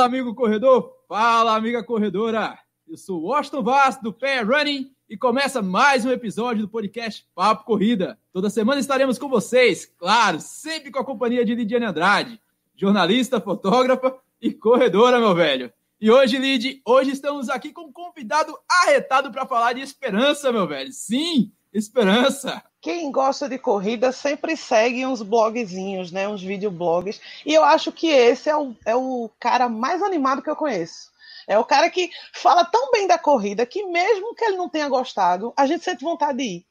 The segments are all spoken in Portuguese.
Fala, amigo corredor! Fala, amiga corredora! Eu sou Washington Vaz, do Pé Running, e começa mais um episódio do podcast Papo Corrida. Toda semana estaremos com vocês, claro, sempre com a companhia de Lidiane Andrade, jornalista, fotógrafa e corredora, meu velho. E hoje, Lid, hoje estamos aqui com um convidado arretado para falar de esperança, meu velho. Sim, esperança. Quem gosta de corrida sempre segue uns blogzinhos, né? Uns videoblogs. E eu acho que esse é o, é o cara mais animado que eu conheço. É o cara que fala tão bem da corrida que, mesmo que ele não tenha gostado, a gente sente vontade de ir.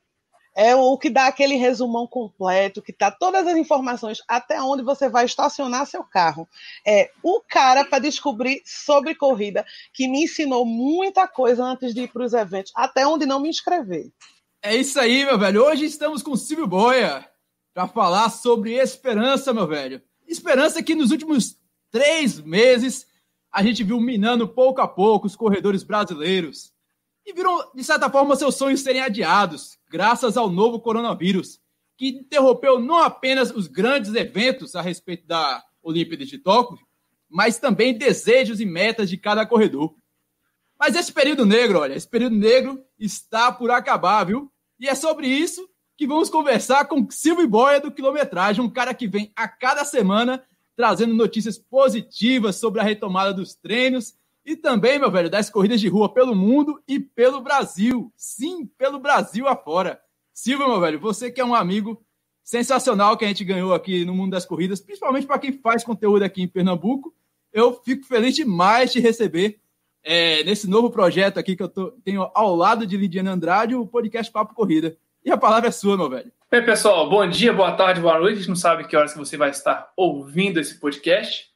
É o que dá aquele resumão completo, que tá todas as informações até onde você vai estacionar seu carro. É o cara para descobrir sobre corrida que me ensinou muita coisa antes de ir para os eventos, até onde não me inscrever. É isso aí, meu velho. Hoje estamos com o Silvio Boia para falar sobre esperança, meu velho. Esperança que nos últimos três meses a gente viu minando pouco a pouco os corredores brasileiros e viram, de certa forma, seus sonhos serem adiados, graças ao novo coronavírus, que interrompeu não apenas os grandes eventos a respeito da Olimpíada de Tóquio, mas também desejos e metas de cada corredor. Mas esse período negro, olha, esse período negro está por acabar, viu? E é sobre isso que vamos conversar com Silvio Boia do Quilometragem, um cara que vem a cada semana trazendo notícias positivas sobre a retomada dos treinos e também, meu velho, das corridas de rua pelo mundo e pelo Brasil. Sim, pelo Brasil afora. Silvio, meu velho, você que é um amigo sensacional que a gente ganhou aqui no mundo das corridas, principalmente para quem faz conteúdo aqui em Pernambuco, eu fico feliz demais de receber é, nesse novo projeto aqui que eu tô, tenho ao lado de Lidiane Andrade, o podcast Papo Corrida. E a palavra é sua, meu velho. Bem, pessoal, bom dia, boa tarde, boa noite. A gente não sabe que horas que você vai estar ouvindo esse podcast.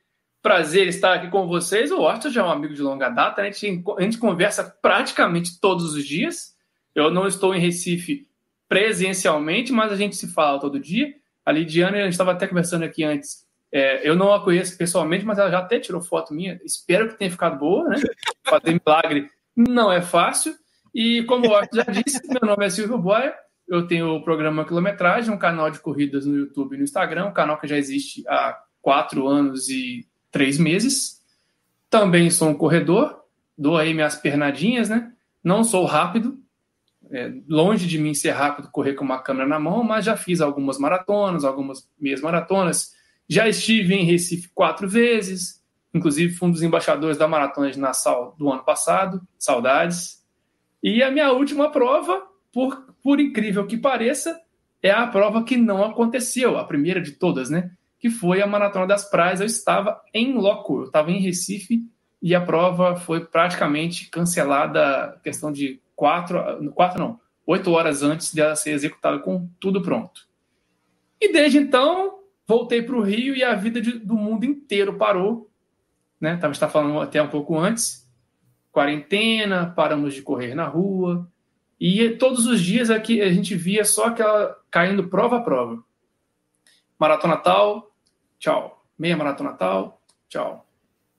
Prazer estar aqui com vocês. O Orton já é um amigo de longa data, né? a, gente, a gente conversa praticamente todos os dias. Eu não estou em Recife presencialmente, mas a gente se fala todo dia. A Lidiane, a gente estava até conversando aqui antes, é, eu não a conheço pessoalmente, mas ela já até tirou foto minha. Espero que tenha ficado boa, né? Fazer milagre não é fácil. E como o Otto já disse, meu nome é Silvio Boia. Eu tenho o programa Quilometragem, um canal de corridas no YouTube e no Instagram, um canal que já existe há quatro anos e três meses. Também sou um corredor, dou aí minhas pernadinhas, né? Não sou rápido, é, longe de mim ser rápido correr com uma câmera na mão, mas já fiz algumas maratonas, algumas meias maratonas já estive em Recife quatro vezes, inclusive fui um dos embaixadores da Maratona de Nassau do ano passado, saudades. E a minha última prova, por, por incrível que pareça, é a prova que não aconteceu, a primeira de todas, né? Que foi a Maratona das Praias. Eu estava em loco, eu estava em Recife e a prova foi praticamente cancelada, questão de quatro, quatro não, oito horas antes dela ser executada com tudo pronto. E desde então, voltei para o Rio e a vida de, do mundo inteiro parou. Né? Tava está falando até um pouco antes. Quarentena, paramos de correr na rua. E todos os dias aqui a gente via só aquela caindo prova a prova. Maratona tal, tchau. Meia maratona tal, tchau.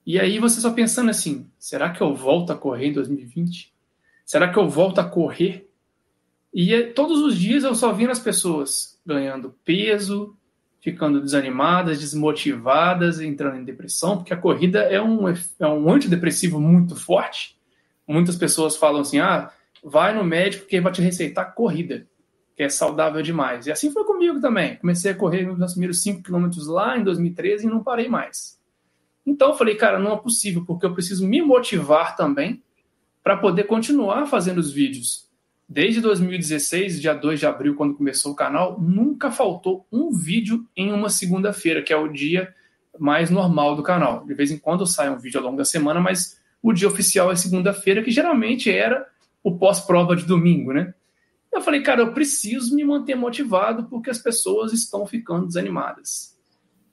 E aí você só pensando assim: será que eu volto a correr em 2020? Será que eu volto a correr? E todos os dias eu só via as pessoas ganhando peso, ficando desanimadas, desmotivadas, entrando em depressão, porque a corrida é um, é um antidepressivo muito forte. Muitas pessoas falam assim: ah, vai no médico que ele vai te receitar corrida, que é saudável demais. E assim foi comigo também. Comecei a correr nos primeiros 5 quilômetros lá em 2013 e não parei mais. Então eu falei, cara, não é possível, porque eu preciso me motivar também para poder continuar fazendo os vídeos Desde 2016, dia 2 de abril, quando começou o canal, nunca faltou um vídeo em uma segunda-feira, que é o dia mais normal do canal. De vez em quando sai um vídeo ao longo da semana, mas o dia oficial é segunda-feira, que geralmente era o pós-prova de domingo, né? Eu falei, cara, eu preciso me manter motivado porque as pessoas estão ficando desanimadas.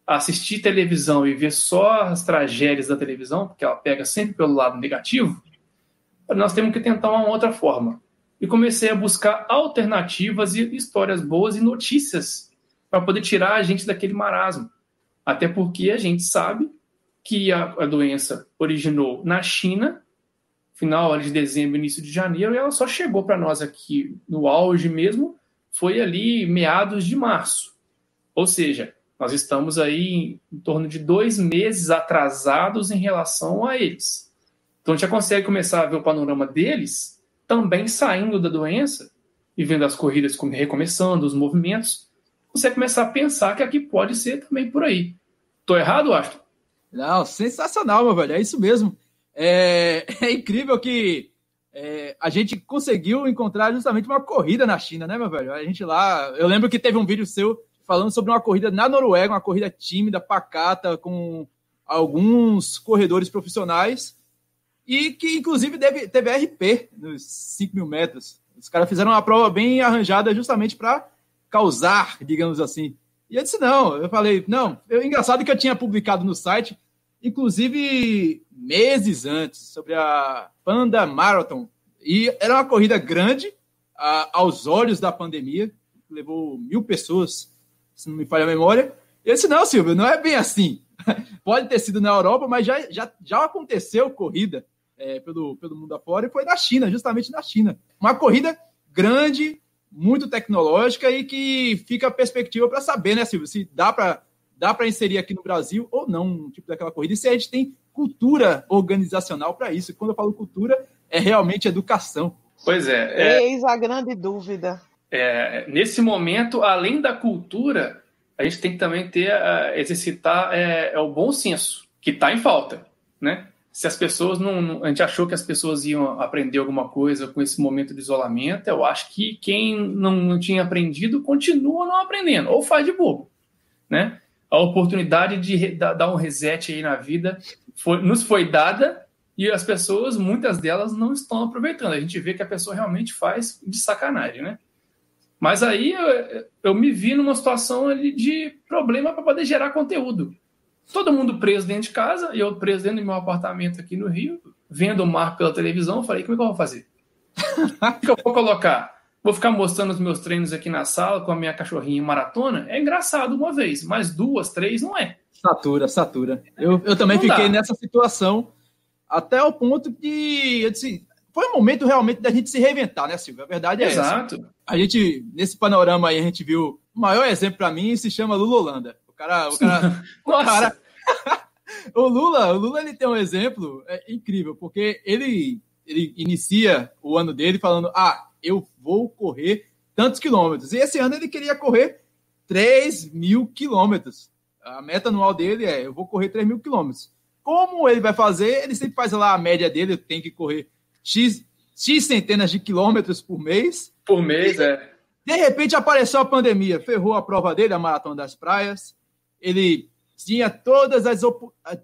Assistir televisão e ver só as tragédias da televisão, porque ela pega sempre pelo lado negativo, nós temos que tentar uma outra forma e comecei a buscar alternativas e histórias boas e notícias para poder tirar a gente daquele marasmo. Até porque a gente sabe que a, a doença originou na China, final de dezembro, início de janeiro, e ela só chegou para nós aqui no auge mesmo, foi ali meados de março. Ou seja, Nós estamos aí em, torno de dois meses atrasados em relação a eles. Então a gente já consegue começar a ver o panorama deles também saindo da doença e vendo as corridas recomeçando, os movimentos. Você começar a pensar que aqui pode ser também por aí. Tô errado, Astro? Não, sensacional, meu velho. É isso mesmo. É, é incrível que é, a gente conseguiu encontrar justamente uma corrida na China, né, meu velho? A gente lá. Eu lembro que teve um vídeo seu falando sobre uma corrida na Noruega, uma corrida tímida, pacata, com alguns corredores profissionais, e que inclusive deve, teve RP nos 5 mil metros. Os caras fizeram uma prova bem arranjada justamente para causar, digamos assim. E eu disse, não, eu falei, não, é engraçado que eu tinha publicado no site, inclusive meses antes, sobre a Panda Marathon. E era uma corrida grande, a, aos olhos da pandemia, levou mil pessoas se não me falha a memória. Eu disse, não, Silvio, não é bem assim. Pode ter sido na Europa, mas já, já, já aconteceu corrida é, pelo, pelo mundo afora e foi na China, justamente na China. Uma corrida grande, muito tecnológica e que fica a perspectiva para saber, né, Silvio, se dá para dá para inserir aqui no Brasil ou não um tipo daquela corrida. E se a gente tem cultura organizacional para isso. Quando eu falo cultura, é realmente educação. Pois é. é... Eis a grande dúvida é, nesse momento, além da cultura, a gente tem que também ter, uh, exercitar é, é, o bom senso, que está em falta, né? Se as pessoas não, não, A gente achou que as pessoas iam aprender alguma coisa com esse momento de isolamento, eu acho que quem não, não tinha aprendido continua não aprendendo, ou faz de bobo, né? A oportunidade de dar um reset aí na vida foi, nos foi dada e as pessoas, muitas delas, não estão aproveitando. A gente vê que a pessoa realmente faz de sacanagem, né? Mas aí eu, eu me vi numa situação ali de problema para poder gerar conteúdo. Todo mundo preso dentro de casa, e eu preso dentro do meu apartamento aqui no Rio, vendo o mar pela televisão, falei, como é que eu vou fazer? o que eu vou colocar? Vou ficar mostrando os meus treinos aqui na sala com a minha cachorrinha em maratona? É engraçado uma vez, mas duas, três não é. Satura, satura. Eu, eu também não fiquei dá. nessa situação até o ponto que eu disse, foi um momento realmente da gente se reinventar, né, Silvio? A verdade é Exato. essa. A gente, nesse panorama aí, a gente viu o maior exemplo para mim se chama Lula Holanda. O cara. O cara. o, cara o Lula, o Lula ele tem um exemplo é, incrível, porque ele, ele inicia o ano dele falando: ah, eu vou correr tantos quilômetros. E esse ano ele queria correr 3 mil quilômetros. A meta anual dele é: eu vou correr 3 mil quilômetros. Como ele vai fazer? Ele sempre faz lá a média dele, tem que correr X, X centenas de quilômetros por mês. Por mês, e, é. De repente apareceu a pandemia, ferrou a prova dele, a Maratona das Praias. Ele tinha todas as,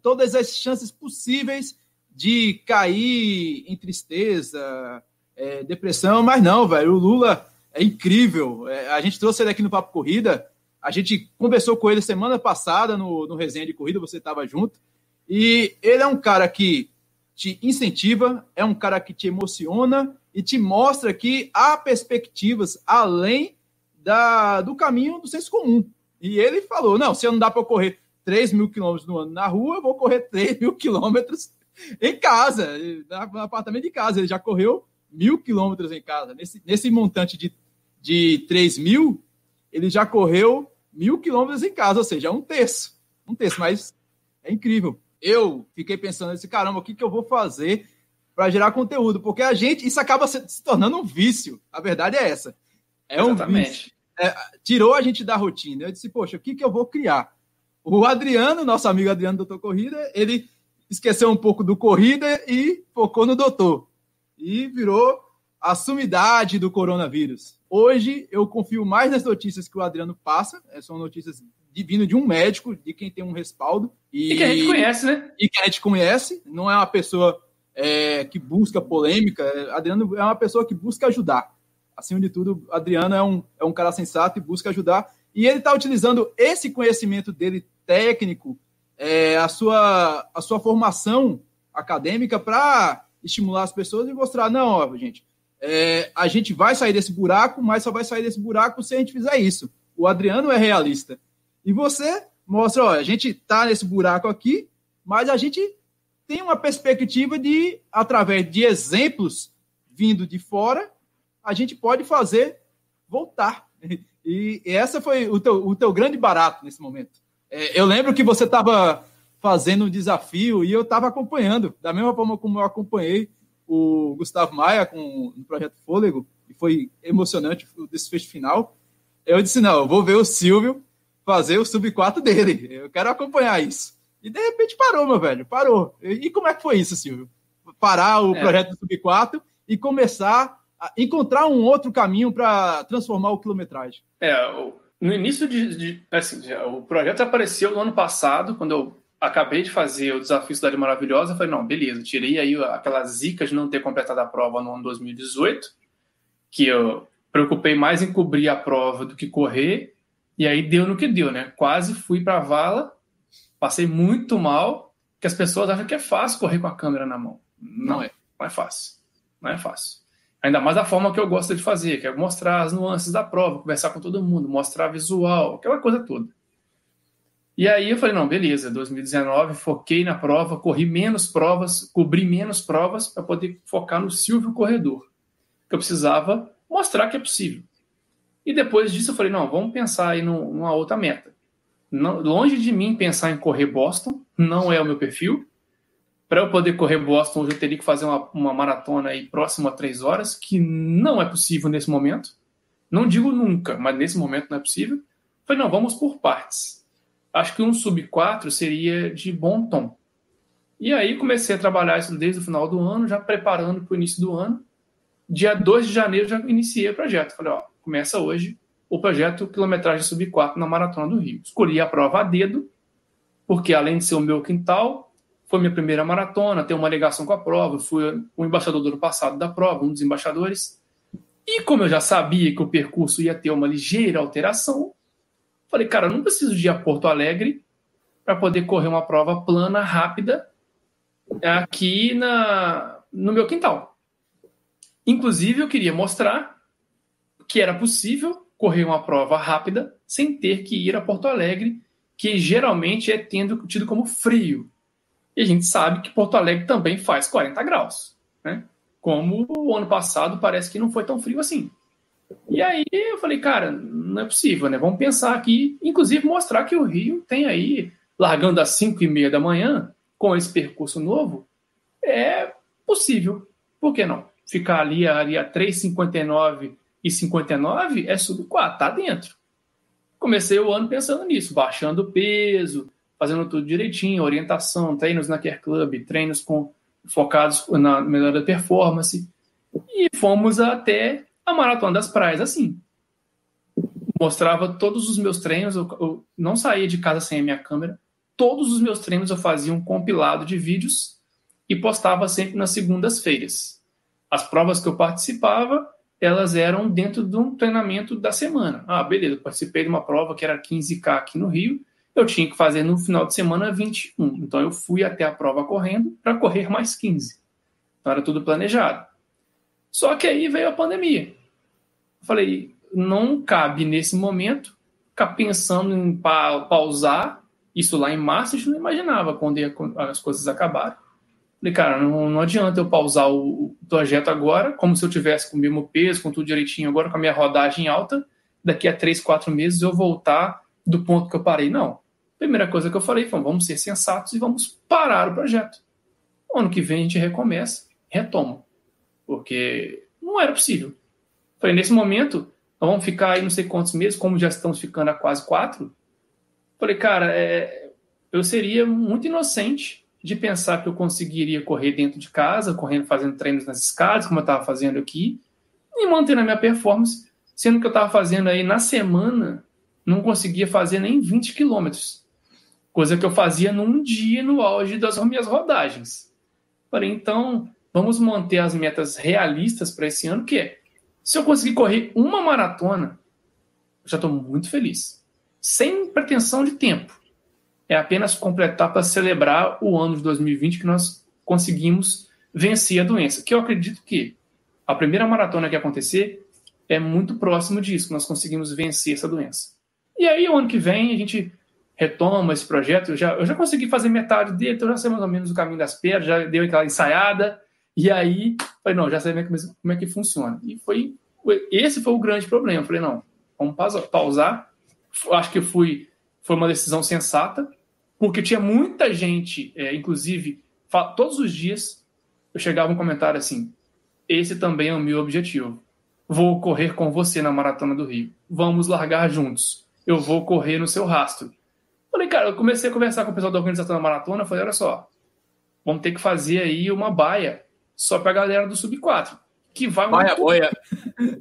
todas as chances possíveis de cair em tristeza, é, depressão, mas não, velho. O Lula é incrível. É, a gente trouxe ele aqui no Papo Corrida. A gente conversou com ele semana passada no, no resenha de corrida, você estava junto. E ele é um cara que te incentiva, é um cara que te emociona e te mostra que há perspectivas além da, do caminho do senso comum. E ele falou: não, se não dá para correr 3 mil quilômetros no ano na rua, eu vou correr 3 mil quilômetros em casa, no apartamento de casa. Ele já correu mil quilômetros em casa. Nesse, nesse montante de, de 3 mil, ele já correu mil quilômetros em casa, ou seja, um terço. Um terço, mas é incrível eu fiquei pensando assim, caramba, o que, que eu vou fazer para gerar conteúdo? Porque a gente, isso acaba se, se, tornando um vício. A verdade é essa. É Exatamente. um vício. É, tirou a gente da rotina. Eu disse, poxa, o que, que eu vou criar? O Adriano, nosso amigo Adriano Doutor Corrida, ele esqueceu um pouco do corrida e focou no doutor. E virou a sumidade do coronavírus. Hoje eu confio mais nas notícias que o Adriano passa, é, são notícias vindo de um médico, de quem tem um respaldo. E, e que a gente conhece, né? E que a gente conhece, não é uma pessoa é, que busca polêmica. Adriano é uma pessoa que busca ajudar. Acima de tudo, Adriano é um, é um cara sensato e busca ajudar. E ele está utilizando esse conhecimento dele técnico, é, a, sua, a sua formação acadêmica para estimular as pessoas e mostrar, não, ó, gente, é, a gente vai sair desse buraco, mas só vai sair desse buraco se a gente fizer isso. O Adriano é realista. E você mostra, ó, a gente está nesse buraco aqui, mas a gente tem uma perspectiva de, através de exemplos vindo de fora, a gente pode fazer voltar. E, e essa foi o teu, o teu grande barato nesse momento. É, eu lembro que você estava fazendo um desafio e eu estava acompanhando, da mesma forma como eu acompanhei o Gustavo Maia com o projeto Fôlego, e foi emocionante o desfecho final. Eu disse: não, eu vou ver o Silvio fazer o sub 4 dele, eu quero acompanhar isso. E de repente parou, meu velho, parou. E como é que foi isso, Silvio? Parar o é. projeto do sub 4 e começar encontrar um outro caminho para transformar o quilometragem. É, no início de, de assim, o projeto apareceu no ano passado, quando eu acabei de fazer o desafio Cidade Maravilhosa, eu falei, não, beleza, tirei aí aquela zica de não ter completado a prova no ano 2018, que eu preocupei mais em cobrir a prova do que correr, e aí deu no que deu, né? Quase fui para a vala, passei muito mal, que as pessoas acham que é fácil correr com a câmera na mão. Não é, não é fácil. Não é fácil. Ainda mais da forma que eu gosto de fazer, que é mostrar as nuances da prova, conversar com todo mundo, mostrar visual, aquela coisa toda. E aí eu falei, não, beleza, 2019, foquei na prova, corri menos provas, cobri menos provas para poder focar no Silvio Corredor, que eu precisava mostrar que é possível. E depois disso eu falei, não, vamos pensar aí numa outra meta. Não, longe de mim pensar em correr Boston, não é o meu perfil. Para eu poder correr Boston, eu teria que fazer uma, uma maratona aí próxima a três horas, que não é possível nesse momento. Não digo nunca, mas nesse momento não é possível. Falei, não, vamos por partes acho que um sub 4 seria de bom tom. E aí comecei a trabalhar isso desde o final do ano, já preparando para o início do ano. Dia 2 de janeiro já iniciei o projeto. Falei, ó, começa hoje o projeto quilometragem sub 4 na Maratona do Rio. Escolhi a prova a dedo, porque além de ser o meu quintal, foi minha primeira maratona, tem uma ligação com a prova, fui o embaixador do ano passado da prova, um dos embaixadores. E como eu já sabia que o percurso ia ter uma ligeira alteração, Falei, cara, eu não preciso de ir a Porto Alegre para poder correr uma prova plana, rápida, aqui na, no meu quintal. Inclusive, eu queria mostrar que era possível correr uma prova rápida sem ter que ir a Porto Alegre, que geralmente é tendo, tido como frio. E a gente sabe que Porto Alegre também faz 40 graus. Né? Como o ano passado parece que não foi tão frio assim. E aí eu falei, cara, não é possível, né? Vamos pensar aqui, inclusive mostrar que o Rio tem aí, largando às 5 e meia da manhã, com esse percurso novo, é possível. Por que não? Ficar ali, ali a 3,59 e 59 é sub 4, tá dentro. Comecei o ano pensando nisso, baixando peso, fazendo tudo direitinho, orientação, treinos na Care Club, treinos com, focados na melhora da performance. E fomos até a Maratona das Praias assim. Mostrava todos os meus treinos, eu, eu não saía de casa sem a minha câmera. Todos os meus treinos eu fazia um compilado de vídeos e postava sempre nas segundas-feiras. As provas que eu participava, elas eram dentro de um treinamento da semana. Ah, beleza, participei de uma prova que era 15K aqui no Rio, eu tinha que fazer no final de semana 21. Então eu fui até a prova correndo para correr mais 15. Então era tudo planejado. Só que aí veio a pandemia. Falei, não cabe nesse momento ficar pensando em pa pausar isso lá em março, a gente não imaginava quando ia, as coisas acabaram. Falei, cara, não, não adianta eu pausar o, o projeto agora, como se eu tivesse com o mesmo peso, com tudo direitinho agora, com a minha rodagem alta, daqui a três, quatro meses eu voltar do ponto que eu parei. Não. Primeira coisa que eu falei foi, vamos ser sensatos e vamos parar o projeto. Ano que vem a gente recomeça, retoma. Porque não era possível. Falei, nesse momento, nós vamos ficar aí não sei quantos meses, como já estamos ficando há quase quatro. Falei, cara, é, eu seria muito inocente de pensar que eu conseguiria correr dentro de casa, correndo, fazendo treinos nas escadas, como eu estava fazendo aqui, e manter a minha performance, sendo que eu estava fazendo aí na semana, não conseguia fazer nem 20 quilômetros. Coisa que eu fazia num dia no auge das minhas rodagens. Falei, então, vamos manter as metas realistas para esse ano, que é se eu conseguir correr uma maratona, já estou muito feliz. Sem pretensão de tempo. É apenas completar para celebrar o ano de 2020 que nós conseguimos vencer a doença. Que eu acredito que a primeira maratona que acontecer é muito próximo disso, que nós conseguimos vencer essa doença. E aí, o ano que vem, a gente retoma esse projeto. Eu já, eu já consegui fazer metade dele, então já sei mais ou menos o caminho das pedras, já deu aquela ensaiada. E aí, falei, não, já sei como é que funciona. E foi esse foi o grande problema. Eu falei, não, vamos pausar. Acho que fui, foi uma decisão sensata, porque tinha muita gente, é, inclusive, todos os dias eu chegava um comentário assim: esse também é o meu objetivo. Vou correr com você na Maratona do Rio. Vamos largar juntos. Eu vou correr no seu rastro. Falei, cara, eu comecei a conversar com o pessoal da organização da maratona. Falei, olha só, vamos ter que fazer aí uma baia só pra galera do Sub 4. Que vai Baia boia.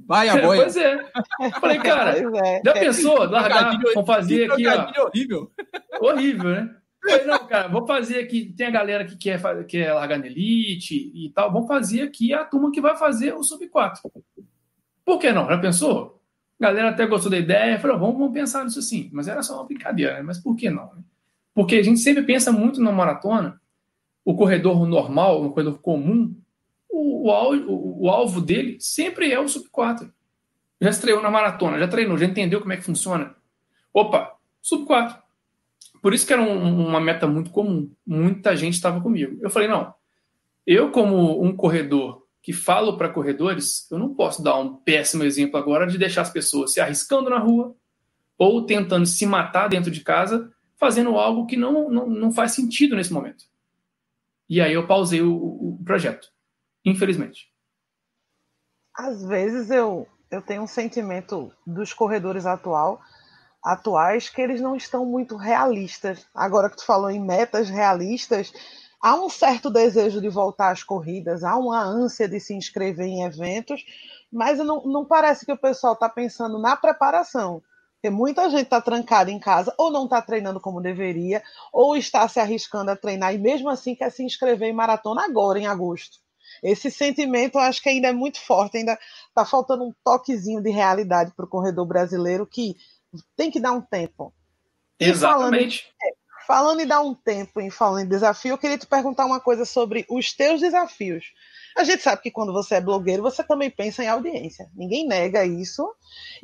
Baia boia. pois é. Falei, cara, é. já pensou? Largar, vamos fazer aqui, ó. horrível. Horrível, né? Falei, não, cara, vou fazer aqui. Tem a galera que quer, quer largar na Elite e tal. Vamos fazer aqui a turma que vai fazer o Sub 4. Por que não? Já pensou? A galera até gostou da ideia, falou, vamos, vamos pensar nisso sim. Mas era só uma brincadeira, né? Mas por que não? Porque a gente sempre pensa muito na maratona, o corredor normal, o corredor comum, o, o, o alvo dele sempre é o sub 4. Já estreou na maratona, já treinou, já entendeu como é que funciona. Opa, sub 4. Por isso que era um, uma meta muito comum. Muita gente estava comigo. Eu falei, não, eu como um corredor que falo para corredores, eu não posso dar um péssimo exemplo agora de deixar as pessoas se arriscando na rua ou tentando se matar dentro de casa, fazendo algo que não, não, não faz sentido nesse momento. E aí eu pausei o, o projeto, infelizmente. Às vezes eu, eu tenho um sentimento dos corredores atual, atuais que eles não estão muito realistas. Agora que tu falou em metas realistas, há um certo desejo de voltar às corridas, há uma ânsia de se inscrever em eventos, mas não, não parece que o pessoal está pensando na preparação. Porque muita gente está trancada em casa, ou não está treinando como deveria, ou está se arriscando a treinar e mesmo assim quer se inscrever em maratona agora, em agosto. Esse sentimento eu acho que ainda é muito forte, ainda está faltando um toquezinho de realidade para o corredor brasileiro que tem que dar um tempo. Exatamente. Falando, Falando em dar um tempo em falando em desafio, eu queria te perguntar uma coisa sobre os teus desafios. A gente sabe que quando você é blogueiro, você também pensa em audiência. Ninguém nega isso.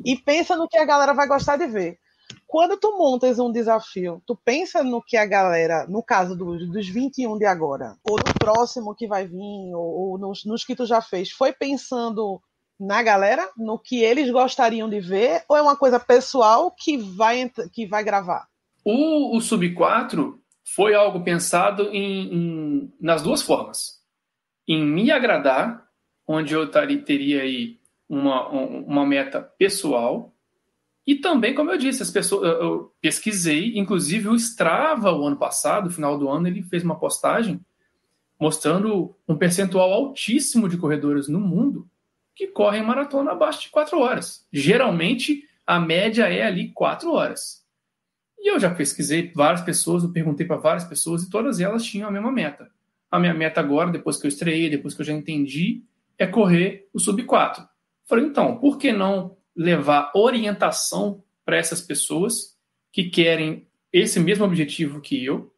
E pensa no que a galera vai gostar de ver. Quando tu montas um desafio, tu pensa no que a galera, no caso dos, dos 21 de agora, ou no próximo que vai vir, ou, ou nos, nos que tu já fez, foi pensando na galera, no que eles gostariam de ver, ou é uma coisa pessoal que vai, que vai gravar? O, o Sub 4 foi algo pensado em, em, nas duas formas. Em me agradar, onde eu teria aí uma, uma meta pessoal, e também, como eu disse, as pessoas, eu pesquisei, inclusive o Strava, o ano passado, no final do ano, ele fez uma postagem mostrando um percentual altíssimo de corredores no mundo que correm maratona abaixo de 4 horas. Geralmente, a média é ali 4 horas. E eu já pesquisei várias pessoas, eu perguntei para várias pessoas e todas elas tinham a mesma meta. A minha meta agora, depois que eu estreiei, depois que eu já entendi, é correr o sub 4. Falei, então, por que não levar orientação para essas pessoas que querem esse mesmo objetivo que eu,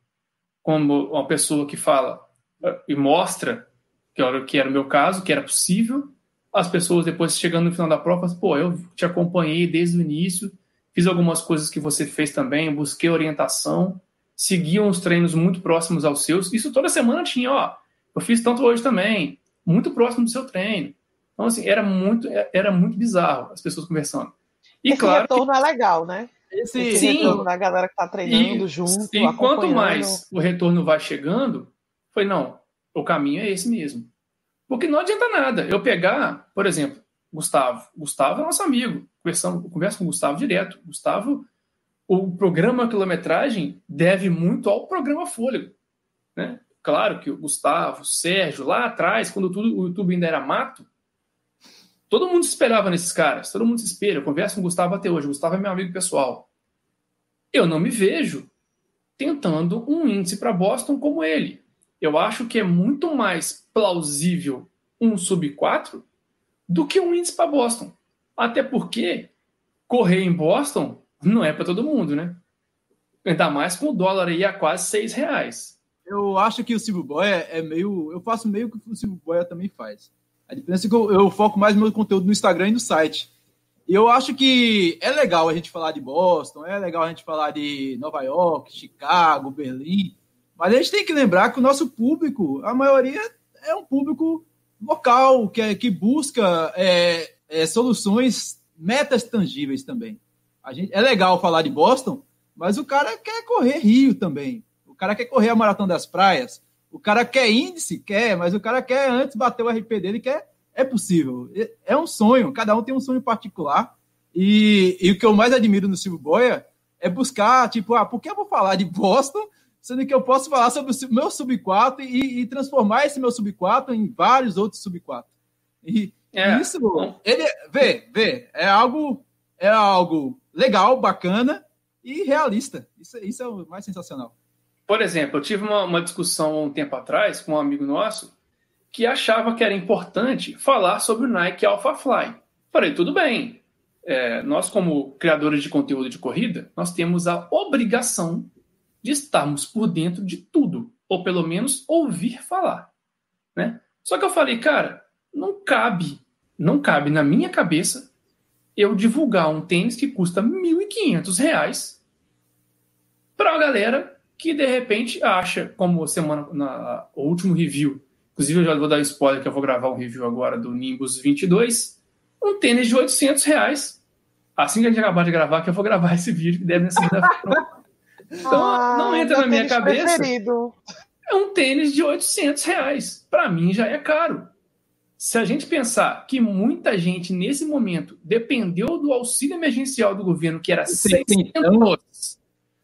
como uma pessoa que fala eh, e mostra que era, que era o meu caso, que era possível, as pessoas depois chegando no final da prova, pô, eu te acompanhei desde o início, Fiz algumas coisas que você fez também, busquei orientação, segui uns treinos muito próximos aos seus. Isso toda semana tinha, ó. Eu fiz tanto hoje também, muito próximo do seu treino. Então, assim, era muito, era muito bizarro as pessoas conversando. E Esse claro. retorno que... é legal, né? Esse, Esse sim, retorno da galera que tá treinando e, junto. E quanto mais o retorno vai chegando, foi, não, o caminho é esse mesmo. Porque não adianta nada eu pegar, por exemplo, Gustavo. Gustavo é nosso amigo. Conversamos, converso com o Gustavo direto. Gustavo, o programa quilometragem deve muito ao programa Fôlego. Né? Claro que o Gustavo, o Sérgio, lá atrás, quando tudo, o YouTube ainda era mato, todo mundo se esperava nesses caras. Todo mundo se espera. Eu converso com o Gustavo até hoje. O Gustavo é meu amigo pessoal. Eu não me vejo tentando um índice para Boston como ele. Eu acho que é muito mais plausível um sub 4 do que um índice para Boston. Até porque correr em Boston não é para todo mundo, né? Ainda mais com o dólar aí a quase seis reais. Eu acho que o Silvio Boia é meio. Eu faço meio que o Silvio Boia também faz. A diferença é que eu, eu foco mais meu conteúdo no Instagram e no site. E eu acho que é legal a gente falar de Boston, é legal a gente falar de Nova York, Chicago, Berlim. Mas a gente tem que lembrar que o nosso público, a maioria é um público local, que, é, que busca é, é, soluções metas tangíveis também. A gente, é legal falar de Boston, mas o cara quer correr Rio também. O cara quer correr a Maratona das Praias. O cara quer índice, quer, mas o cara quer antes bater o RP dele, quer. É possível. É um sonho. Cada um tem um sonho particular. E, e o que eu mais admiro no Silvio Boia é buscar, tipo, ah, por que eu vou falar de Boston, sendo que eu posso falar sobre o meu sub 4 e, e transformar esse meu sub 4 em vários outros sub 4. E é. isso, ele, vê, vê, é algo, é algo legal, bacana e realista. Isso, isso é o mais sensacional. Por exemplo, eu tive uma, uma discussão um tempo atrás com um amigo nosso que achava que era importante falar sobre o Nike Alpha Fly. Falei, tudo bem. É, nós, como criadores de conteúdo de corrida, nós temos a obrigação de estarmos por dentro de tudo, ou pelo menos ouvir falar. Né? Só que eu falei, cara, não cabe, não cabe na minha cabeça eu divulgar um tênis que custa R$ 1.500 para a galera que de repente acha, como semana na o último review, inclusive eu já vou dar spoiler que eu vou gravar um review agora do Nimbus 22, um tênis de 800 reais. Assim que a gente acabar de gravar, que eu vou gravar esse vídeo que deve na segunda-feira. então, ah, não entra na minha cabeça. Preferido. É um tênis de 800 reais. Para mim já é caro. Se a gente pensar que muita gente nesse momento dependeu do auxílio emergencial do governo, que era 600,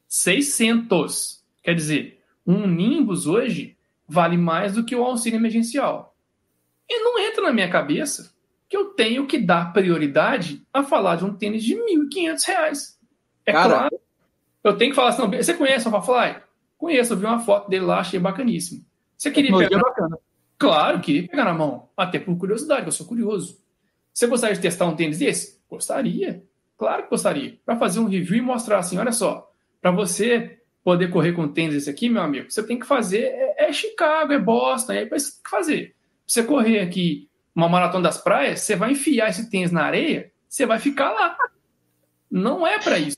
600, quer dizer, um Nimbus hoje vale mais do que o auxílio emergencial. E não entra na minha cabeça que eu tenho que dar prioridade a falar de um tênis de R$ 1.500. É Cara, claro. Eu tenho que falar assim, você conhece o Alphafly? Conheço, eu vi uma foto dele lá, achei bacaníssimo. Você queria pegar... bacana. Claro, queria pegar na mão, até por curiosidade, eu sou curioso. Você gostaria de testar um tênis desse? Gostaria. Claro que gostaria. Para fazer um review e mostrar assim, olha só, para você poder correr com tênis esse aqui, meu amigo, você tem que fazer é, é Chicago, é Boston, é isso que tem que fazer. Pra você correr aqui uma maratona das praias, você vai enfiar esse tênis na areia, você vai ficar lá. Não é para isso.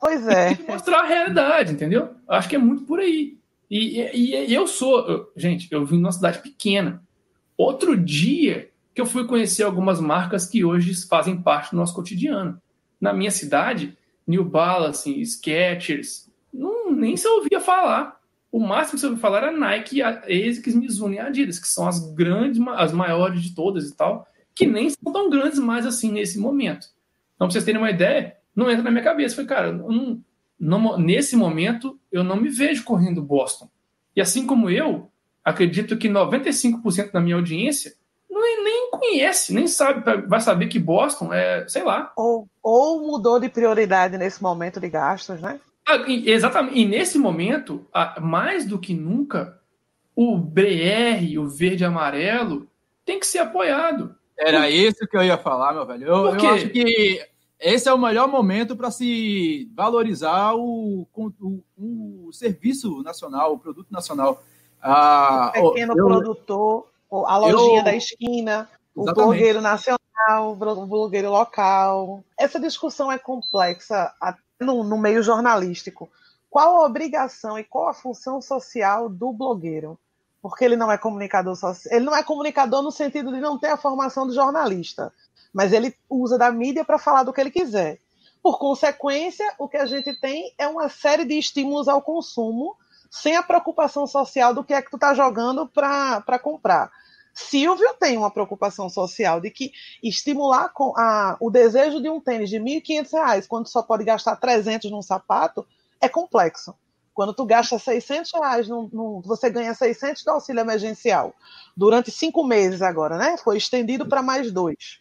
Pois é. mostrar a realidade, entendeu? Acho que é muito por aí. E, e, e eu sou, eu, gente, eu vim numa cidade pequena. Outro dia que eu fui conhecer algumas marcas que hoje fazem parte do nosso cotidiano. Na minha cidade, New Balance, Skechers, não, nem se ouvia falar. O máximo que você ouvia falar era Nike, ASICS, Mizuno e Adidas, que são as grandes, as maiores de todas e tal, que nem são tão grandes mais assim nesse momento. Então, pra vocês terem uma ideia, não entra na minha cabeça. Foi, cara, não, não, nesse momento, eu não me vejo correndo Boston. E assim como eu, acredito que 95% da minha audiência não, é, nem conhece, nem sabe, vai saber que Boston é, sei lá. Ou, ou mudou de prioridade nesse momento de gastos, né? Ah, e, exatamente. E nesse momento, mais do que nunca, o BR, o verde e amarelo, tem que ser apoiado. Era isso que eu ia falar, meu velho. Eu, eu acho que esse é o melhor momento para se valorizar o, o, o, serviço nacional, o produto nacional. Ah, o pequeno eu, produtor, a lojinha eu, da esquina, exatamente. o blogueiro nacional, o blogueiro local. Essa discussão é complexa no, no meio jornalístico. Qual a obrigação e qual a função social do blogueiro? Porque ele não é comunicador social. Ele não é comunicador no sentido de não ter a formação de jornalista mas ele usa da mídia para falar do que ele quiser. Por consequência, o que a gente tem é uma série de estímulos ao consumo, sem a preocupação social do que é que tu está jogando para comprar. Silvio tem uma preocupação social de que estimular a, o desejo de um tênis de R$ 1.500, quando só pode gastar 300 num sapato, é complexo. Quando tu gasta 600 reais, num, num, você ganha 600 do auxílio emergencial durante cinco meses agora, né? Foi estendido para mais dois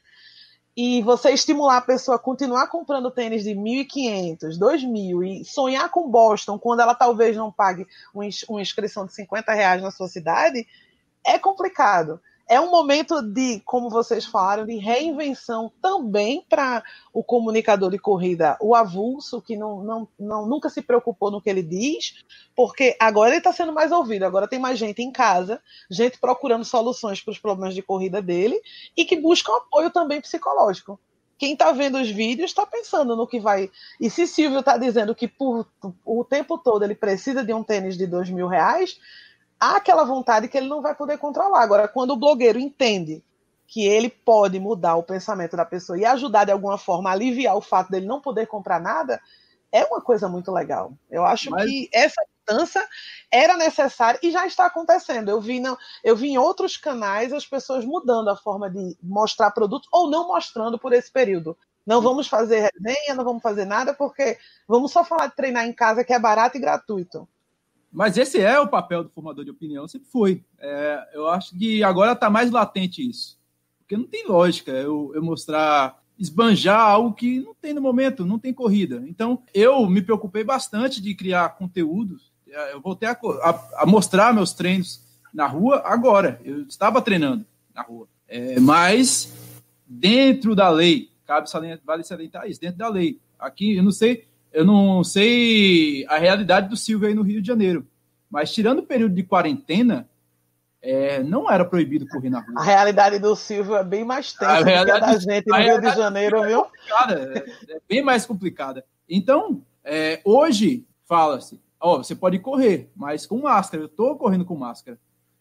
e você estimular a pessoa a continuar comprando tênis de 1.500, 2.000 e sonhar com Boston quando ela talvez não pague uma inscrição de 50 reais na sua cidade, é complicado é um momento de, como vocês falaram, de reinvenção também para o comunicador de corrida, o avulso, que não, não, não, nunca se preocupou no que ele diz, porque agora ele está sendo mais ouvido, agora tem mais gente em casa, gente procurando soluções para os problemas de corrida dele e que buscam apoio também psicológico. Quem está vendo os vídeos está pensando no que vai. E se Silvio está dizendo que por o tempo todo ele precisa de um tênis de dois mil reais, há aquela vontade que ele não vai poder controlar. Agora, quando o blogueiro entende que ele pode mudar o pensamento da pessoa e ajudar de alguma forma a aliviar o fato dele não poder comprar nada, é uma coisa muito legal. Eu acho Mas... que essa mudança era necessária e já está acontecendo. Eu vi, não, eu vi em outros canais as pessoas mudando a forma de mostrar produtos ou não mostrando por esse período. Não vamos fazer resenha, não vamos fazer nada, porque vamos só falar de treinar em casa, que é barato e gratuito. Mas esse é o papel do formador de opinião, sempre foi. É, eu acho que agora está mais latente isso. Porque não tem lógica eu, eu mostrar, esbanjar algo que não tem no momento, não tem corrida. Então, eu me preocupei bastante de criar conteúdos. É, eu voltei a, a, a mostrar meus treinos na rua agora. Eu estava treinando na rua. É, mas dentro da lei, cabe salientar, vale salientar isso, dentro da lei. Aqui, eu não sei eu não sei a realidade do Silvio aí no Rio de Janeiro, mas tirando o período de quarentena, é, não era proibido correr na rua. A realidade do Silvio é bem mais tensa do que a da gente no Rio de Janeiro, é viu? É, é, bem mais complicada. Então, é, hoje, fala-se, ó, você pode correr, mas com máscara. Eu estou correndo com máscara.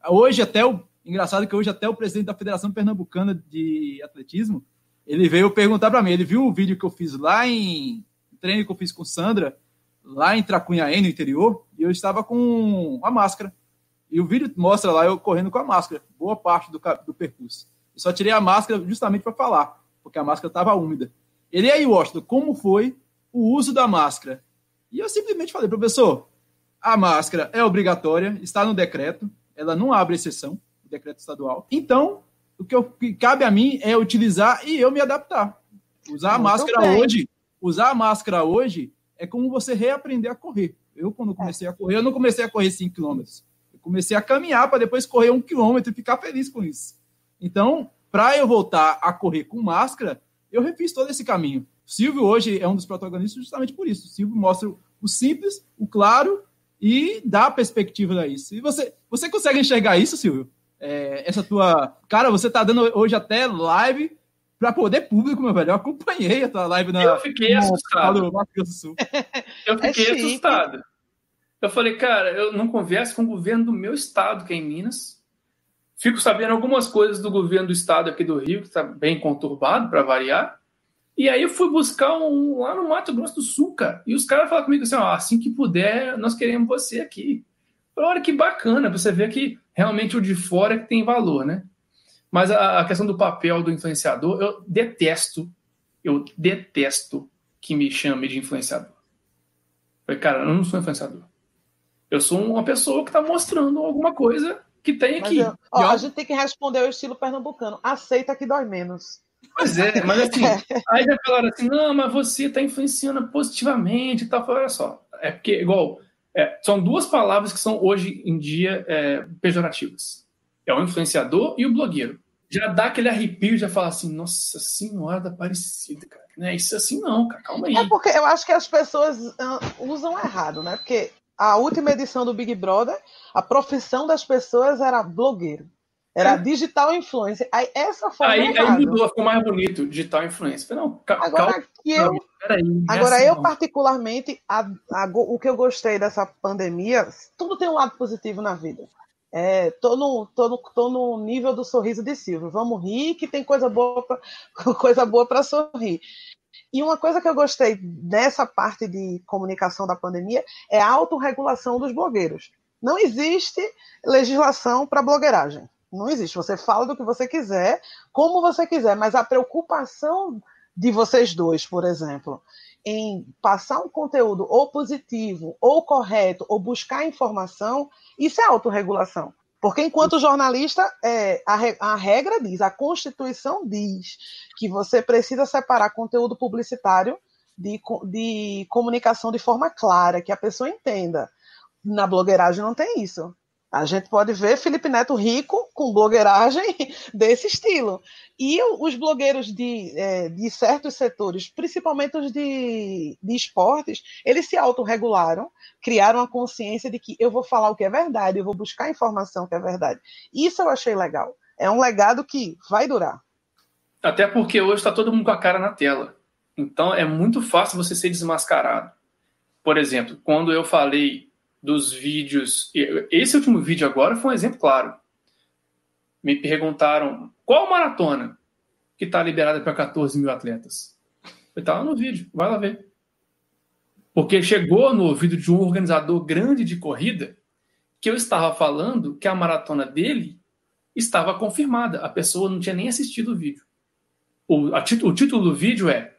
Hoje, até o. Engraçado que hoje, até o presidente da Federação Pernambucana de Atletismo, ele veio perguntar para mim. Ele viu o vídeo que eu fiz lá em treino que eu fiz com Sandra, lá em Tracunhaém, no interior, e eu estava com a máscara. E o vídeo mostra lá eu correndo com a máscara, boa parte do, do percurso. Eu só tirei a máscara justamente para falar, porque a máscara estava úmida. Ele aí, Washington, como foi o uso da máscara? E eu simplesmente falei, professor, a máscara é obrigatória, está no decreto, ela não abre exceção, o decreto estadual. Então, o que, eu, que cabe a mim é utilizar e eu me adaptar. Usar a máscara bem. hoje usar a máscara hoje é como você reaprender a correr. Eu, quando comecei a correr, eu não comecei a correr 5 km. Eu comecei a caminhar para depois correr um quilômetro e ficar feliz com isso. Então, para eu voltar a correr com máscara, eu refiz todo esse caminho. O Silvio hoje é um dos protagonistas justamente por isso. O Silvio mostra o simples, o claro e dá perspectiva a isso. E você, você consegue enxergar isso, Silvio? É, essa tua. Cara, você está dando hoje até live para poder público, meu velho. Eu acompanhei a tua live na. Eu fiquei no, assustado. No Mato Grosso do Sul. eu fiquei é assustado. Eu falei, cara, eu não converso com o governo do meu estado, que é em Minas. Fico sabendo algumas coisas do governo do estado aqui do Rio, que está bem conturbado, para variar. E aí eu fui buscar um lá no Mato Grosso do Sul, cara. E os caras falaram comigo assim: ó, assim que puder, nós queremos você aqui. Olha que bacana, você ver que realmente o de fora é que tem valor, né? Mas a, a questão do papel do influenciador, eu detesto, eu detesto que me chame de influenciador. Falei, cara, eu não sou influenciador. Eu sou uma pessoa que está mostrando alguma coisa que tem aqui. Eu, ó, A gente tem que responder o estilo pernambucano. Aceita que dói menos. Pois é, mas assim, aí já falaram assim, não, mas você está influenciando positivamente e tal. Falei, olha só, é porque, igual, é, são duas palavras que são hoje em dia é, pejorativas. É o influenciador e o blogueiro. Já dá aquele arrepio, já fala assim, nossa senhora da parecida, cara. Não é isso assim não, cara, calma aí. É porque eu acho que as pessoas uh, usam errado, né? Porque a última edição do Big Brother, a profissão das pessoas era blogueiro. Era é. digital influencer. Aí essa foi aí, aí mudou, ficou mais bonito, digital influencer. Não, agora calma, que eu, não, peraí, é agora assim, eu não. particularmente, a, a, o que eu gostei dessa pandemia, tudo tem um lado positivo na vida. É, tô, no, tô, no, tô no nível do sorriso de Silvio. Vamos rir, que tem coisa boa coisa boa para sorrir. E uma coisa que eu gostei dessa parte de comunicação da pandemia é a autorregulação dos blogueiros. Não existe legislação para blogueiragem. Não existe. Você fala do que você quiser, como você quiser, mas a preocupação de vocês dois, por exemplo, em passar um conteúdo ou positivo, ou correto, ou buscar informação, isso é autorregulação. Porque enquanto jornalista, é, a, a, regra diz, a Constituição diz que você precisa separar conteúdo publicitário de, de comunicação de forma clara, que a pessoa entenda. Na blogueiragem não tem isso. A gente pode ver Felipe Neto rico com blogueiragem desse estilo. E os blogueiros de, é, de certos setores, principalmente os de, de esportes, eles se autorregularam, criaram a consciência de que eu vou falar o que é verdade, eu vou buscar informação que é verdade. Isso eu achei legal. É um legado que vai durar. Até porque hoje está todo mundo com a cara na tela. Então é muito fácil você ser desmascarado. Por exemplo, quando eu falei dos vídeos. Esse último vídeo agora foi um exemplo claro. me perguntaram qual maratona que está liberada para 14 mil atletas. Eu estava no vídeo, vai lá ver. Porque chegou no ouvido de um organizador grande de corrida que eu estava falando que a maratona dele estava confirmada. A pessoa não tinha nem assistido o vídeo. O, a, o título do vídeo é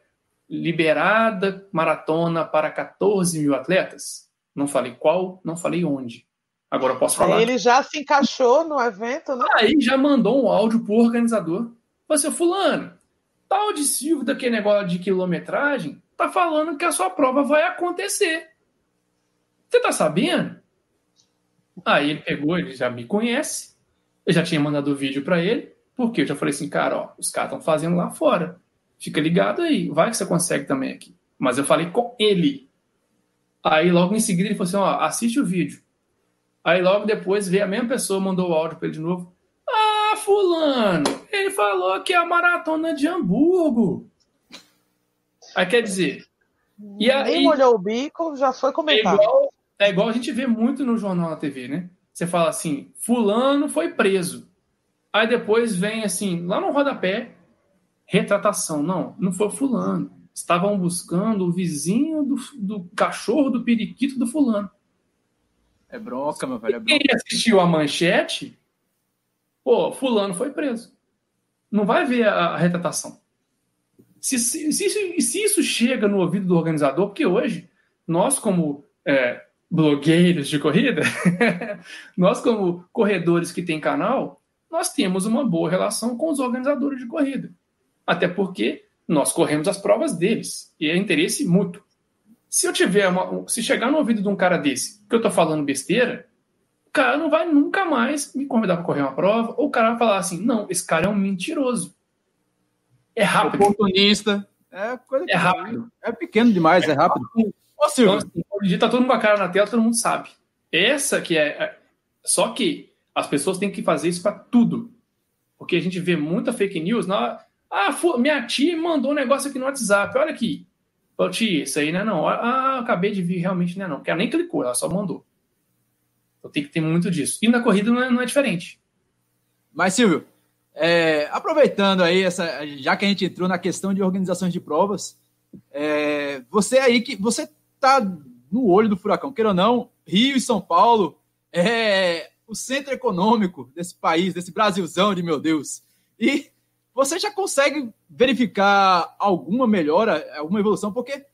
Liberada Maratona para 14 mil atletas. Não falei qual, não falei onde. Agora eu posso falar. Ele já se encaixou no evento, né? Aí já mandou um áudio pro organizador. Você, assim, fulano, tal de Silvio daquele negócio de quilometragem tá falando que a sua prova vai acontecer. Você tá sabendo? Aí ele pegou, ele já me conhece, eu já tinha mandado o vídeo para ele, porque eu já falei assim, cara, ó, os caras estão fazendo lá fora. Fica ligado aí, vai que você consegue também aqui. Mas eu falei com ele. Aí logo em seguida ele falou assim, ó, assiste o vídeo. Aí logo depois veio a mesma pessoa, mandou o áudio para ele de novo. Ah, fulano, ele falou que é a maratona de Hamburgo. Aí quer dizer. E aí, Nem molhou o bico, já foi comentado. É igual, é igual a gente vê muito no jornal na TV, né? Você fala assim, fulano foi preso. Aí depois vem assim, lá no rodapé, retratação. Não, não foi fulano. Estavam buscando o vizinho do, do cachorro do periquito do fulano. É bronca, meu velho. É bronca. Quem assistiu a manchete, pô, fulano foi preso. Não vai ver a, a retratação. Se, se, se, isso, se, isso, chega no ouvido do organizador, porque hoje, nós como é, blogueiros de corrida, nós como corredores que têm canal, nós temos uma boa relação com os organizadores de corrida. Até porque nós corremos as provas deles e é interesse mútuo. Se eu tiver uma, se chegar no ouvido de um cara desse que eu tô falando besteira, o cara não vai nunca mais me convidar para correr uma prova, ou o cara vai falar assim: "Não, esse cara é um mentiroso". É rápido. Oportunista. É, coisa é rápido. É pequeno demais, é, é rápido. rápido. Ô, Silvio. Então, assim, hoje tá todo mundo com a cara na tela, todo mundo sabe. Essa que é, é. Só que as pessoas têm que fazer isso para tudo. Porque a gente vê muita fake news. Na... Ah, minha tia mandou um negócio aqui no WhatsApp. Olha aqui. Falei, tia, isso aí não é não. Ah, acabei de vir, realmente não é não. Porque ela nem clicou, ela só mandou. Então tem que ter muito disso. E na corrida não é, não é diferente. Mas, Silvio, é, aproveitando aí, essa, já que a gente entrou na questão de organizações de provas, é, você aí que você está no olho do furacão, queira ou não, Rio e São Paulo é o centro econômico desse país, desse Brasilzão de meu Deus. E você já consegue verificar alguma melhora, alguma evolução, porque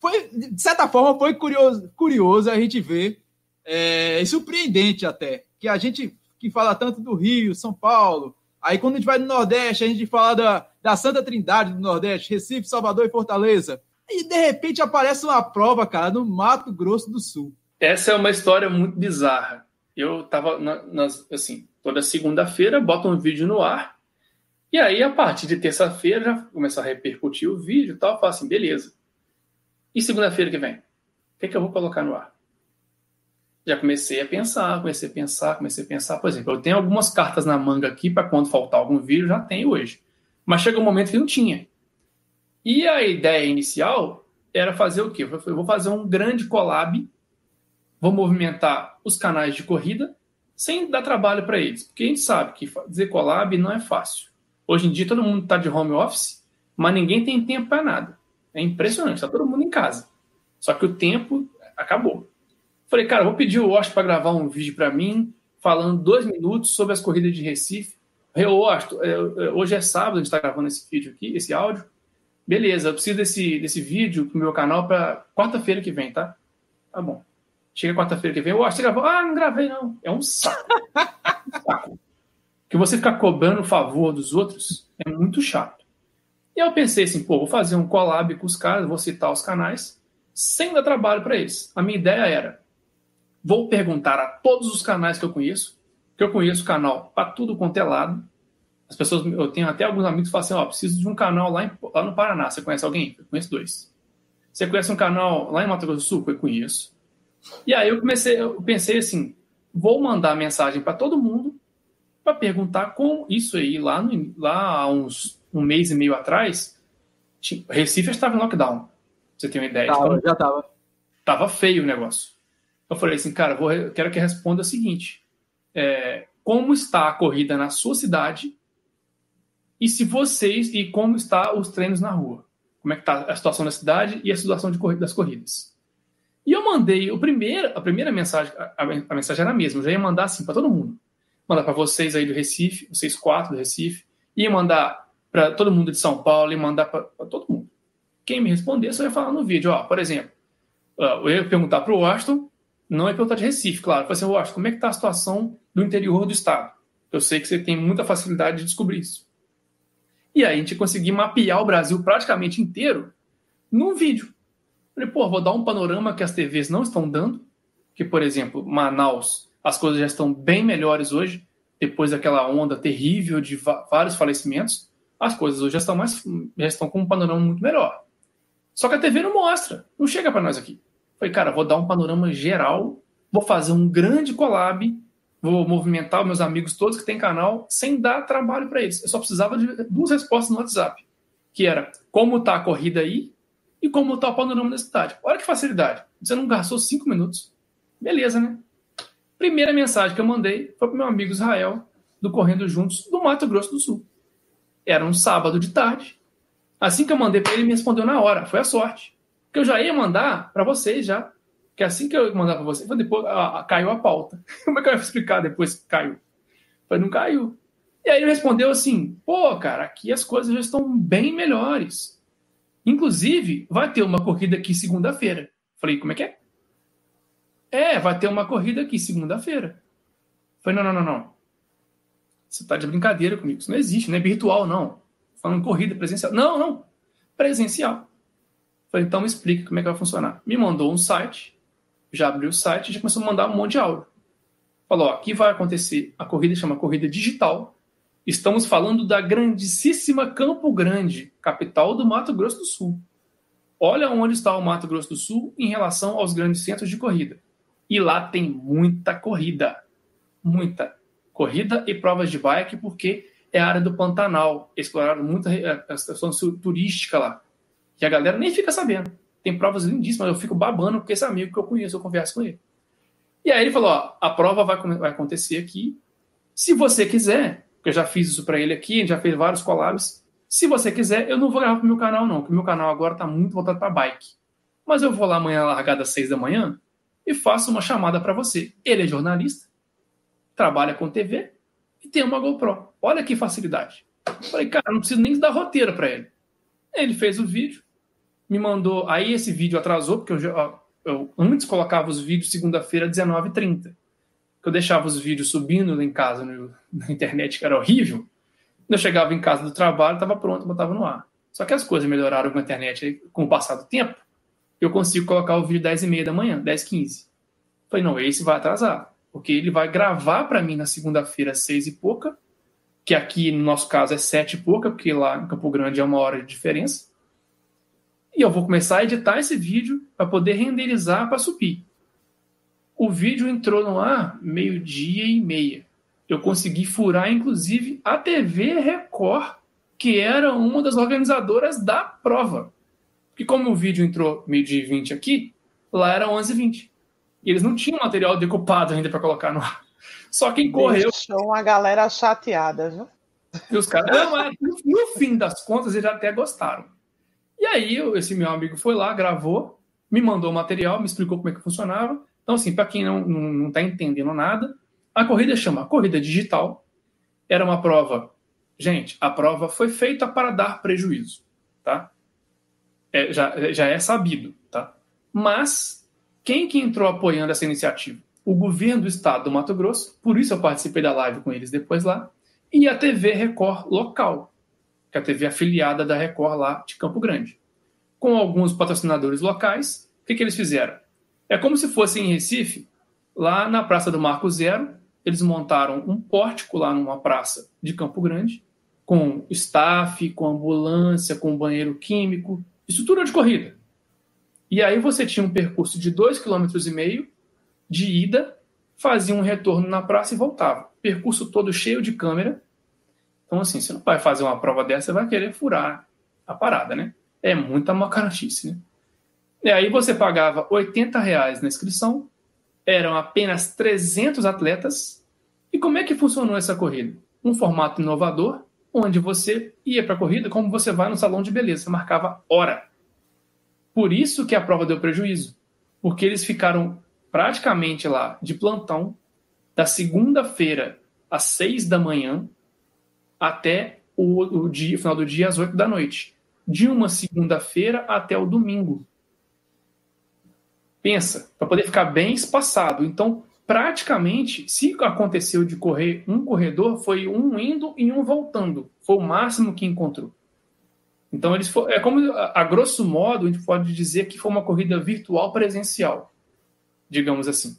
foi, de certa forma, foi curioso, curioso a gente ver, é, e surpreendente até, que a gente que fala tanto do Rio, São Paulo, aí quando a gente vai no Nordeste, a gente fala da, da Santa Trindade do Nordeste, Recife, Salvador e Fortaleza. E de repente aparece uma prova, cara, no Mato Grosso do Sul. Essa é uma história muito bizarra. Eu tava, na, nas, assim, toda segunda-feira boto um vídeo no ar. E aí, a partir de terça-feira, já começa a repercutir o vídeo e tal. Eu falo assim, beleza. E segunda-feira que vem? O que, é que eu vou colocar no ar? Já comecei a pensar, comecei a pensar, comecei a pensar. Por exemplo, eu tenho algumas cartas na manga aqui para quando faltar algum vídeo, já tenho hoje. Mas chega um momento que não tinha. E a ideia inicial era fazer o quê? Eu vou fazer um grande collab, vou movimentar os canais de corrida sem dar trabalho para eles, porque a gente sabe que fazer collab não é fácil. Hoje em dia todo mundo está de home office, mas ninguém tem tempo para nada. É impressionante, está todo mundo em casa. Só que o tempo acabou. Falei, cara, vou pedir o Washington para gravar um vídeo para mim, falando dois minutos sobre as corridas de Recife. Washington, é, é, hoje é sábado, a gente está gravando esse vídeo aqui, esse áudio beleza, eu preciso desse, desse vídeo pro meu canal para quarta-feira que vem, tá? Tá bom. Chega quarta-feira que vem, eu acho que gravou. Ah, não gravei, não. É um saco. um saco. Que você ficar cobrando o favor dos outros é muito chato. E eu pensei assim, pô, vou fazer um collab com os caras, vou citar os canais, sem dar trabalho para eles. A minha ideia era, vou perguntar a todos os canais que eu conheço, que eu conheço o canal para tudo quanto é lado, as pessoas, eu tenho até alguns amigos que falam assim, ó, preciso de um canal lá, em, lá no Paraná. Você conhece alguém? Eu conheço dois. Você conhece um canal lá em Mato Grosso do Sul? Eu conheço. E aí eu comecei, eu pensei assim, vou mandar mensagem para todo mundo para perguntar com isso aí lá, no, lá há uns um mês e meio atrás, Recife estava em lockdown. Você tem uma ideia? Tava, já estava. Tava feio o negócio. Eu falei assim, cara, vou, quero que responda o seguinte: é, como está a corrida na sua cidade e se vocês e como está os treinos na rua. Como é que está a situação da cidade e a situação de corrida, das corridas. E eu mandei o primeiro, a primeira mensagem, a, a mensagem era a mesma, eu já ia mandar assim para todo mundo. Mandar para vocês aí do Recife, vocês quatro do Recife, ia mandar para todo mundo de São Paulo, ia mandar para todo mundo. Quem me respondesse, eu ia falar no vídeo, ó, por exemplo, eu ia perguntar para o Washington, não ia perguntar de Recife, claro. Eu falei assim, Washington, como é que está a situação no interior do estado? Eu sei que você tem muita facilidade de descobrir isso. E aí a gente conseguiu mapear o Brasil praticamente inteiro num vídeo. Falei, pô, vou dar um panorama que as TVs não estão dando, que, por exemplo, Manaus, as coisas já estão bem melhores hoje, depois daquela onda terrível de vários falecimentos, as coisas hoje já estão mais já estão com um panorama muito melhor. Só que a TV não mostra, não chega para nós aqui. Falei, cara, vou dar um panorama geral, vou fazer um grande collab vou movimentar meus amigos todos que têm canal sem dar trabalho para eles. Eu só precisava de duas respostas no WhatsApp, que era como tá a corrida aí e como tá o panorama da cidade. Olha que facilidade. Você não gastou cinco minutos. Beleza, né? Primeira mensagem que eu mandei foi para meu amigo Israel, do Correndo Juntos, do Mato Grosso do Sul. Era um sábado de tarde. Assim que eu mandei para ele, ele me respondeu na hora. Foi a sorte. Que eu já ia mandar para vocês já que assim que eu mandar para você, depois caiu a pauta. Como é que eu vou explicar depois que caiu? Falei, não caiu. E aí ele respondeu assim: pô, cara, aqui as coisas já estão bem melhores. Inclusive, vai ter uma corrida aqui segunda-feira. Falei, como é que é? É, vai ter uma corrida aqui segunda-feira. Falei, não, não, não, não. Você tá de brincadeira comigo. Isso não existe, não é virtual, não. Falando corrida presencial. Não, não. Presencial. Falei, então me explica como é que vai funcionar. Me mandou um site já abriu o site e já começou a mandar um monte de áudio. Falou, ó, aqui vai acontecer, a corrida chama Corrida Digital. Estamos falando da grandíssima Campo Grande, capital do Mato Grosso do Sul. Olha onde está o Mato Grosso do Sul em relação aos grandes centros de corrida. E lá tem muita corrida. Muita. Corrida e provas de bike, porque é a área do Pantanal. Exploraram muita a situação turística lá. Que a galera nem fica sabendo. Tem provas lindíssimas, eu fico babando porque esse amigo que eu conheço, eu converso com ele. E aí ele falou: ó, a prova vai, vai acontecer aqui. Se você quiser, eu já fiz isso para ele aqui, já fez vários collabs. Se você quiser, eu não vou gravar pro meu canal, não, porque o meu canal agora tá muito voltado para bike. Mas eu vou lá amanhã, largada às seis da manhã, e faço uma chamada para você. Ele é jornalista, trabalha com TV e tem uma GoPro. Olha que facilidade. Eu falei, cara, não preciso nem dar roteiro para ele. Ele fez o vídeo, me mandou. Aí esse vídeo atrasou, porque eu, eu antes colocava os vídeos segunda-feira, 19h30. Eu deixava os vídeos subindo em casa, no, na internet, que era horrível. Eu chegava em casa do trabalho, estava pronto, botava no ar. Só que as coisas melhoraram com a internet com o passar do tempo. Eu consigo colocar o vídeo 10 e meia da manhã, 10 15 Falei, não, esse vai atrasar. Porque ele vai gravar para mim na segunda-feira, seis e pouca, que aqui no nosso caso é sete e pouca, porque lá em Campo Grande é uma hora de diferença. E eu vou começar a editar esse vídeo para poder renderizar para subir. O vídeo entrou no ar meio-dia e meia. Eu consegui furar, inclusive, a TV Record, que era uma das organizadoras da prova. Porque como o vídeo entrou meio-dia e vinte aqui, lá era 11h20. E eles não tinham material decupado ainda para colocar no ar. Só quem correu. Deixou a galera chateada, viu? E os caras. Não, mas no fim das contas, eles até gostaram. E aí, esse meu amigo foi lá, gravou, me mandou o material, me explicou como é que funcionava. Então, assim, para quem não, não, não tá entendendo nada, a corrida chama Corrida Digital. Era uma prova. Gente, a prova foi feita para dar prejuízo, tá? É, já, já é sabido, tá? Mas, quem que entrou apoiando essa iniciativa? O governo do estado do Mato Grosso, por isso eu participei da live com eles depois lá, e a TV Record local, que é a TV afiliada da Record lá de Campo Grande. Com alguns patrocinadores locais, o que, que eles fizeram? É como se fosse em Recife, lá na Praça do Marco Zero, eles montaram um pórtico lá numa praça de Campo Grande, com staff, com ambulância, com banheiro químico, estrutura de corrida. E aí você tinha um percurso de 2,5 km de ida, fazia um retorno na praça e voltava. Percurso todo cheio de câmera, então, assim, você não vai fazer uma prova dessa, você vai querer furar a parada, né? É muita macarotice, né? E aí você pagava 80 reais na inscrição, eram apenas 300 atletas, E como é que funcionou essa corrida? Um formato inovador, onde você ia para a corrida como você vai no salão de beleza, você marcava hora. Por isso que a prova deu prejuízo, porque eles ficaram praticamente lá de plantão da segunda-feira às seis da manhã até o, o dia, final do dia às oito da noite. De uma segunda-feira até o domingo. Pensa, para poder ficar bem espaçado. Então, praticamente, se aconteceu de correr um corredor, foi um indo e um voltando. Foi o máximo que encontrou. Então, eles for, é como, a, a grosso modo, a gente pode dizer que foi uma corrida virtual presencial, digamos assim.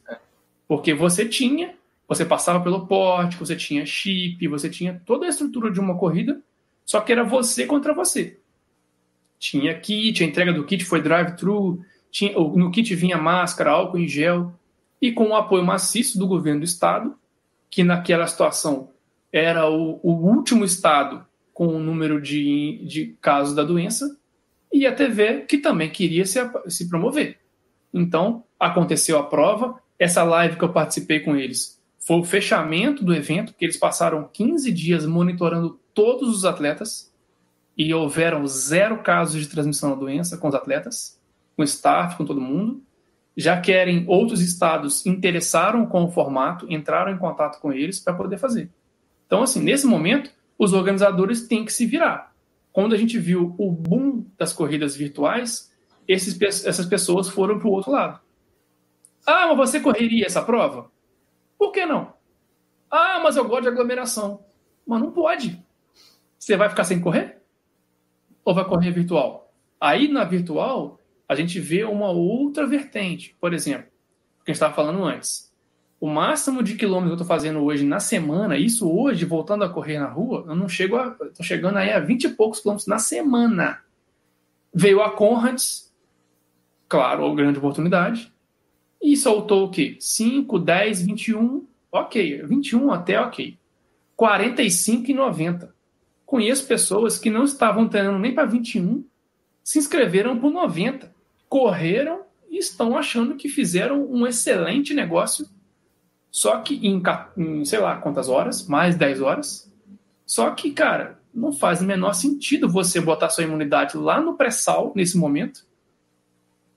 Porque você tinha você passava pelo porte, você tinha chip, você tinha toda a estrutura de uma corrida, só que era você contra você. Tinha kit, a entrega do kit foi drive-thru, no kit vinha máscara, álcool em gel, e com o apoio maciço do governo do estado, que naquela situação era o, o último estado com o número de, de casos da doença, e a TV, que também queria se, se promover. Então, aconteceu a prova, essa live que eu participei com eles foi o fechamento do evento, que eles passaram 15 dias monitorando todos os atletas e houveram zero casos de transmissão da doença com os atletas, com o staff, com todo mundo. Já querem, outros estados interessaram com o formato, entraram em contato com eles para poder fazer. Então, assim, nesse momento, os organizadores têm que se virar. Quando a gente viu o boom das corridas virtuais, esses, essas pessoas foram para o outro lado. Ah, mas você correria essa prova? Por que não? Ah, mas eu gosto de aglomeração. Mas não pode. Você vai ficar sem correr? Ou vai correr virtual? Aí na virtual, a gente vê uma outra vertente. Por exemplo, o que a gente estava falando antes. O máximo de quilômetros que eu estou fazendo hoje na semana, isso hoje, voltando a correr na rua, eu não chego a. Estou chegando aí a 20 e poucos quilômetros na semana. Veio a Conrads, claro, grande oportunidade, e soltou o quê? 5, 10, 21, ok. 21 até ok. 45 e 90. Conheço pessoas que não estavam treinando nem para 21, se inscreveram por 90, correram e estão achando que fizeram um excelente negócio, só que em, em sei lá quantas horas, mais 10 horas. Só que, cara, não faz o menor sentido você botar sua imunidade lá no pré-sal nesse momento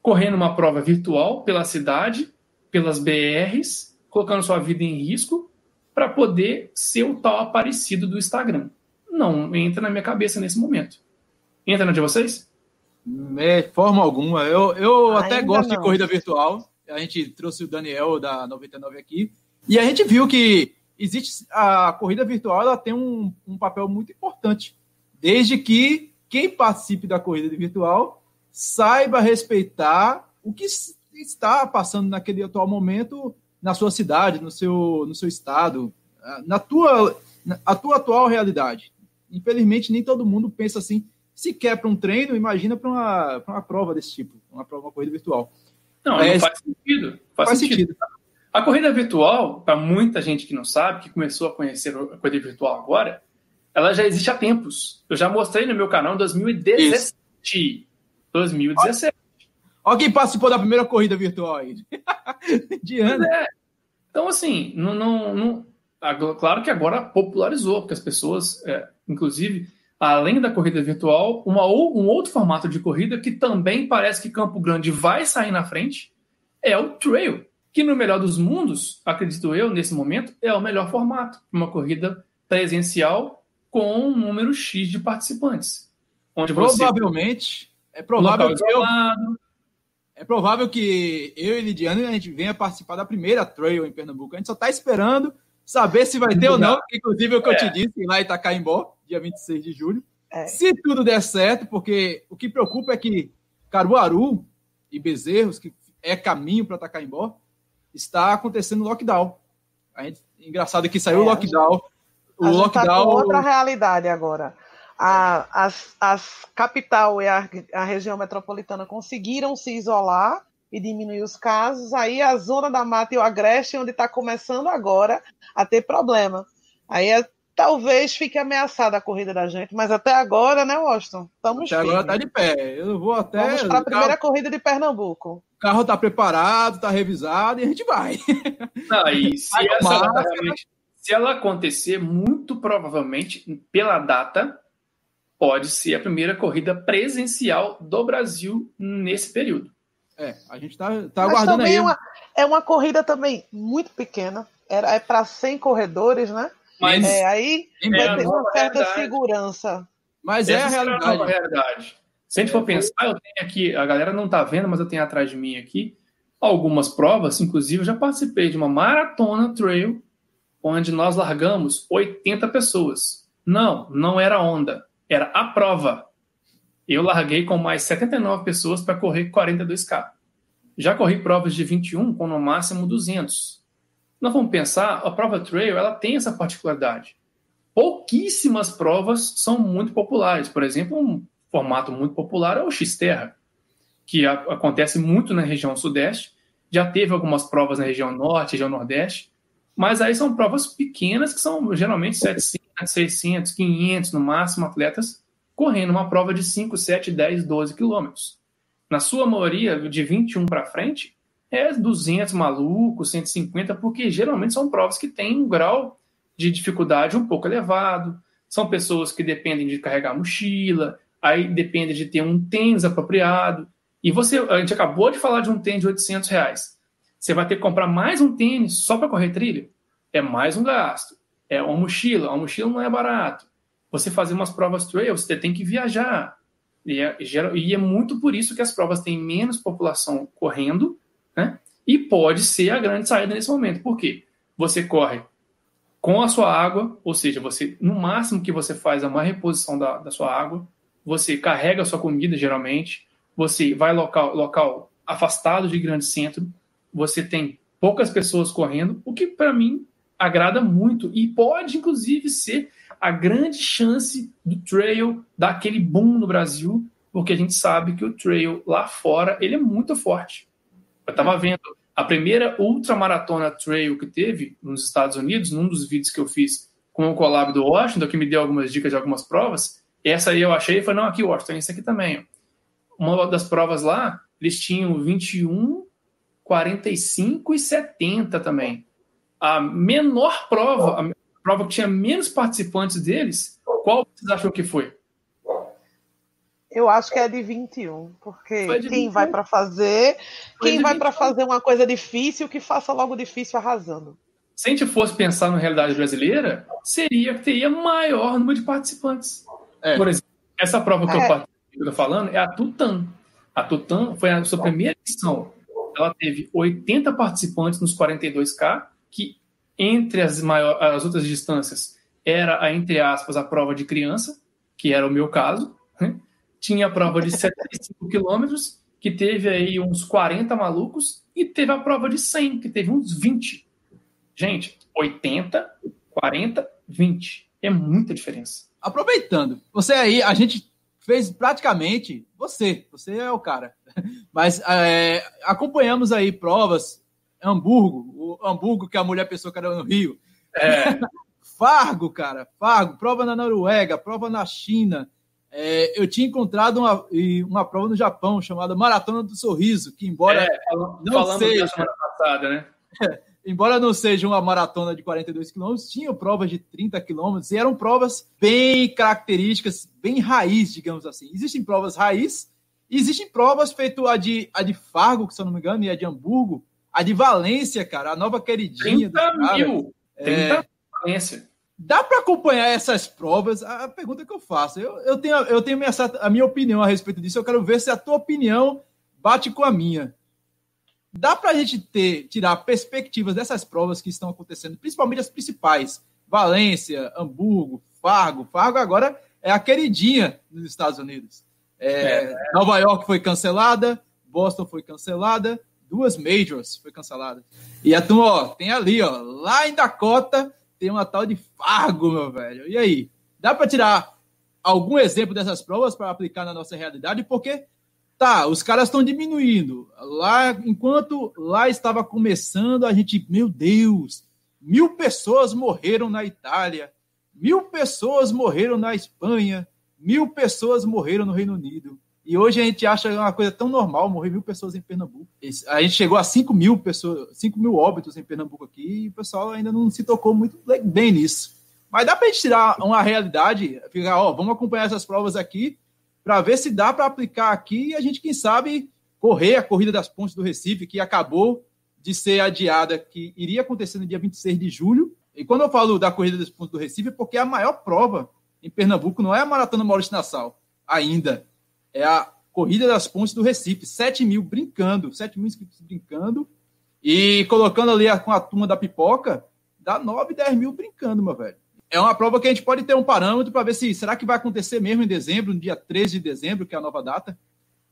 correndo uma prova virtual pela cidade, pelas BRs, colocando sua vida em risco para poder ser o tal aparecido do Instagram. Não entra na minha cabeça nesse momento. Entra na de vocês? De forma alguma. Eu, eu até gosto não. de corrida virtual. A gente trouxe o Daniel da 99 aqui. E a gente viu que existe a corrida virtual ela tem um, um papel muito importante. Desde que quem participe da corrida virtual saiba respeitar o que está passando naquele atual momento na sua cidade, no seu, no seu estado, na tua, na, a tua atual realidade. Infelizmente, nem todo mundo pensa assim. Se quer para um treino, imagina para uma, uma prova desse tipo, uma prova, uma corrida virtual. Não, não faz sentido. Faz, faz sentido. sentido. A corrida virtual, para muita gente que não sabe, que começou a conhecer a corrida virtual agora, ela já existe há tempos. Eu já mostrei no meu canal em 2017. Isso. 2017. Olha quem participou da primeira corrida virtual aí. De ano. É. Então, assim, não, não, não, claro que agora popularizou, porque as pessoas, é, inclusive, além da corrida virtual, uma, um outro formato de corrida que também parece que Campo Grande vai sair na frente é o trail, que no melhor dos mundos, acredito eu, nesse momento, é o melhor formato. Uma corrida presencial com um número X de participantes. Onde Provavelmente é provável que eu, é provável que eu e Lidiane a gente venha participar da primeira trail em Pernambuco. A gente só está esperando saber se vai ter ou não. Inclusive, é o que é. eu te disse lá em Itacaimbó, dia 26 de julho. É. Se tudo der certo, porque o que preocupa é que Caruaru e Bezerros, que é caminho para Itacaimbó, está acontecendo lockdown. A gente, engraçado que saiu o é, lockdown. O lockdown. Tá outra realidade agora a, as, as capital e a, a região metropolitana conseguiram se isolar e diminuir os casos, aí a zona da mata e o agreste, onde está começando agora a ter problema. Aí é, talvez fique ameaçada a corrida da gente, mas até agora, né, Washington? Estamos Até agora está de pé. Eu vou até. Vamos para a primeira carro... corrida de Pernambuco. O carro está preparado, está revisado e a gente vai. Não, e se, essa, Se ela acontecer, muito provavelmente, pela data, pode ser a primeira corrida presencial do Brasil nesse período. É, a gente tá, tá aguardando aí. É uma, é uma corrida também muito pequena. Era, é para 100 corredores, né? Mas é, aí vai ter uma certa realidade. segurança. Mas é a realidade. É a realidade. Se a gente for pensar, eu tenho aqui, a galera não tá vendo, mas eu tenho atrás de mim aqui algumas provas, inclusive eu já participei de uma maratona trail onde nós largamos 80 pessoas. Não, não era onda, era a prova. Eu larguei com mais 79 pessoas para correr 42K. Já corri provas de 21 com no máximo 200. Nós vamos pensar, a prova trail ela tem essa particularidade. Pouquíssimas provas são muito populares. Por exemplo, um formato muito popular é o X-Terra, que a, acontece muito na região sudeste. Já teve algumas provas na região norte, região nordeste, mas aí são provas pequenas que são geralmente 700, 600, 500 no máximo atletas correndo uma prova de 5, 7, 10, 12 quilômetros. Na sua maioria, de 21 para frente, é 200 malucos, 150, porque geralmente são provas que têm um grau de dificuldade um pouco elevado. São pessoas que dependem de carregar mochila, aí depende de ter um tênis apropriado. E você, a gente acabou de falar de um tênis de 800 reais. Você vai ter que comprar mais um tênis só para correr trilha? É mais um gasto. É uma mochila. Uma mochila não é barato. Você fazer umas provas trail, você tem que viajar. E é, e é muito por isso que as provas têm menos população correndo, né? E pode ser a grande saída nesse momento. Por quê? Você corre com a sua água, ou seja, você no máximo que você faz é uma reposição da, da sua água, você carrega a sua comida, geralmente, você vai local, local afastado de grande centro, você tem poucas pessoas correndo, o que para mim agrada muito e pode inclusive ser a grande chance do trail dar aquele boom no Brasil, porque a gente sabe que o trail lá fora ele é muito forte. Eu estava vendo a primeira ultramaratona trail que teve nos Estados Unidos, num dos vídeos que eu fiz com o collab do Washington, que me deu algumas dicas de algumas provas, essa aí eu achei e falei, não, aqui, Washington, esse aqui também. Uma das provas lá, eles tinham 21, 45 e 70 também. A menor prova, a prova que tinha menos participantes deles, qual vocês acham que foi? Eu acho que é de 21, porque de quem 21? vai para fazer, foi quem vai para fazer uma coisa difícil, que faça logo difícil arrasando. Se a gente fosse pensar na realidade brasileira, seria que teria maior número de participantes. É. Por exemplo, essa prova que é. eu estou falando é a Tutan. A Tutan foi a sua primeira edição. Ela teve 80 participantes nos 42K, que entre as, maior, as outras distâncias era, a, entre aspas, a prova de criança, que era o meu caso. Né? Tinha a prova de 75 quilômetros, que teve aí uns 40 malucos, e teve a prova de 100, que teve uns 20. Gente, 80, 40, 20. É muita diferença aproveitando, você aí, a gente fez praticamente, você, você é o cara, mas é, acompanhamos aí provas, Hamburgo, o Hamburgo que a mulher pensou que era no Rio, é. Fargo, cara, Fargo, prova na Noruega, prova na China, é, eu tinha encontrado uma, uma prova no Japão chamada Maratona do Sorriso, que embora é, não falando seja, semana passada, né? embora não seja uma maratona de 42 quilômetros, tinham provas de 30 quilômetros e eram provas bem características, bem raiz, digamos assim. Existem provas raiz, existem provas feitas a de, a de Fargo, que se eu não me engano, e a de Hamburgo, a de Valência, cara, a nova queridinha. 30 mil! 30 é, Valência. Dá para acompanhar essas provas? A pergunta que eu faço, eu, eu tenho, eu tenho minha, a minha opinião a respeito disso, eu quero ver se a tua opinião bate com a minha. Dá para a gente ter, tirar perspectivas dessas provas que estão acontecendo, principalmente as principais, Valência, Hamburgo, Fargo. Fargo agora é a queridinha nos Estados Unidos. É, é. Nova York foi cancelada, Boston foi cancelada, duas majors foi cancelada. E a turma, ó, tem ali, ó, lá em Dakota, tem uma tal de Fargo, meu velho. E aí? Dá para tirar algum exemplo dessas provas para aplicar na nossa realidade? Porque Tá, os caras estão diminuindo. Lá, enquanto lá estava começando, a gente, meu Deus, mil pessoas morreram na Itália, mil pessoas morreram na Espanha, mil pessoas morreram no Reino Unido. E hoje a gente acha uma coisa tão normal morrer mil pessoas em Pernambuco. A gente chegou a 5 mil pessoas, 5 mil óbitos em Pernambuco aqui e o pessoal ainda não se tocou muito bem nisso. Mas dá para a gente tirar uma realidade, ficar, ó, vamos acompanhar essas provas aqui para ver se dá para aplicar aqui e a gente, quem sabe, correr a corrida das pontes do Recife, que acabou de ser adiada, que iria acontecer no dia 26 de julho. E quando eu falo da corrida das pontes do Recife, é porque é a maior prova em Pernambuco não é a Maratona Maurício Nassau, ainda é a Corrida das Pontes do Recife. 7 mil brincando, 7 mil inscritos brincando. E colocando ali com a turma da pipoca, dá 9, 10 mil brincando, meu velho. É uma prova que a gente pode ter um parâmetro para ver se será que vai acontecer mesmo em dezembro, no dia 13 de dezembro, que é a nova data.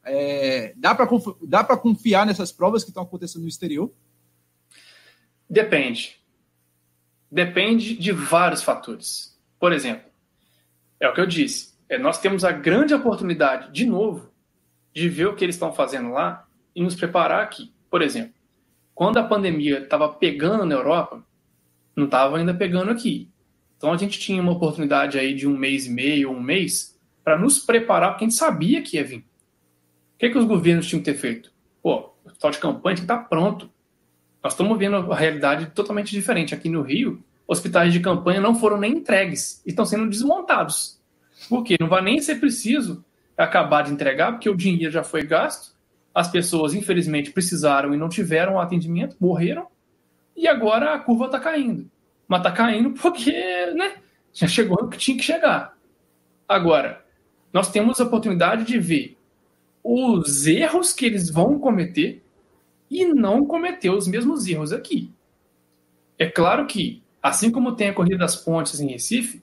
É, dá para confiar nessas provas que estão acontecendo no exterior? Depende. Depende de vários fatores. Por exemplo, é o que eu disse é, nós temos a grande oportunidade, de novo, de ver o que eles estão fazendo lá e nos preparar aqui. Por exemplo, quando a pandemia estava pegando na Europa, não estava ainda pegando aqui. Então a gente tinha uma oportunidade aí de um mês e meio, um mês, para nos preparar, porque a gente sabia que ia vir. O que, que os governos tinham que ter feito? Pô, o hospital de campanha que estar tá pronto. Nós estamos vendo a realidade totalmente diferente. Aqui no Rio, hospitais de campanha não foram nem entregues estão sendo desmontados. Porque não vai nem ser preciso acabar de entregar, porque o dinheiro já foi gasto, as pessoas, infelizmente, precisaram e não tiveram atendimento, morreram, e agora a curva está caindo. Mas está caindo porque né, já chegou o que tinha que chegar. Agora, nós temos a oportunidade de ver os erros que eles vão cometer e não cometer os mesmos erros aqui. É claro que, assim como tem a Corrida das Pontes em Recife,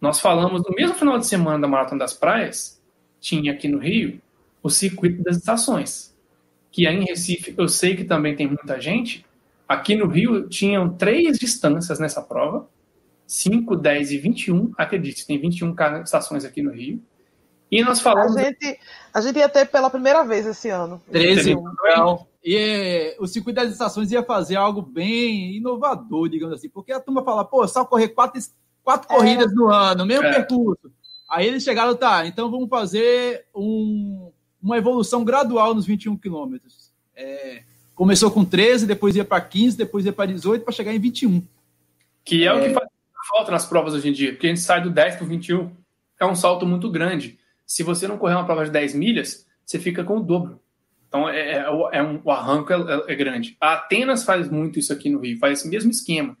nós falamos no mesmo final de semana da Maratona das Praias, tinha aqui no Rio o circuito das estações, que aí em Recife eu sei que também tem muita gente. Aqui no Rio tinham três distâncias nessa prova, 5, 10 e 21, acredite, tem 21 estações aqui no Rio. E nós falamos. A gente, a gente ia ter pela primeira vez esse ano. 13. Não. E é, o circuito das estações ia fazer algo bem inovador, digamos assim, porque a turma fala, pô, só correr quatro quatro é. corridas no ano, mesmo é. percurso. Aí eles chegaram, tá, então vamos fazer um, uma evolução gradual nos 21 quilômetros. É, começou com 13, depois ia para 15, depois ia para 18, para chegar em 21. Que é, é, o que faz falta nas provas hoje em dia, porque a gente sai do 10 para o 21. É um salto muito grande. Se você não correr uma prova de 10 milhas, você fica com o dobro. Então, é, é, é um, o arranco é, é, grande. A Atenas faz muito isso aqui no Rio, faz esse mesmo esquema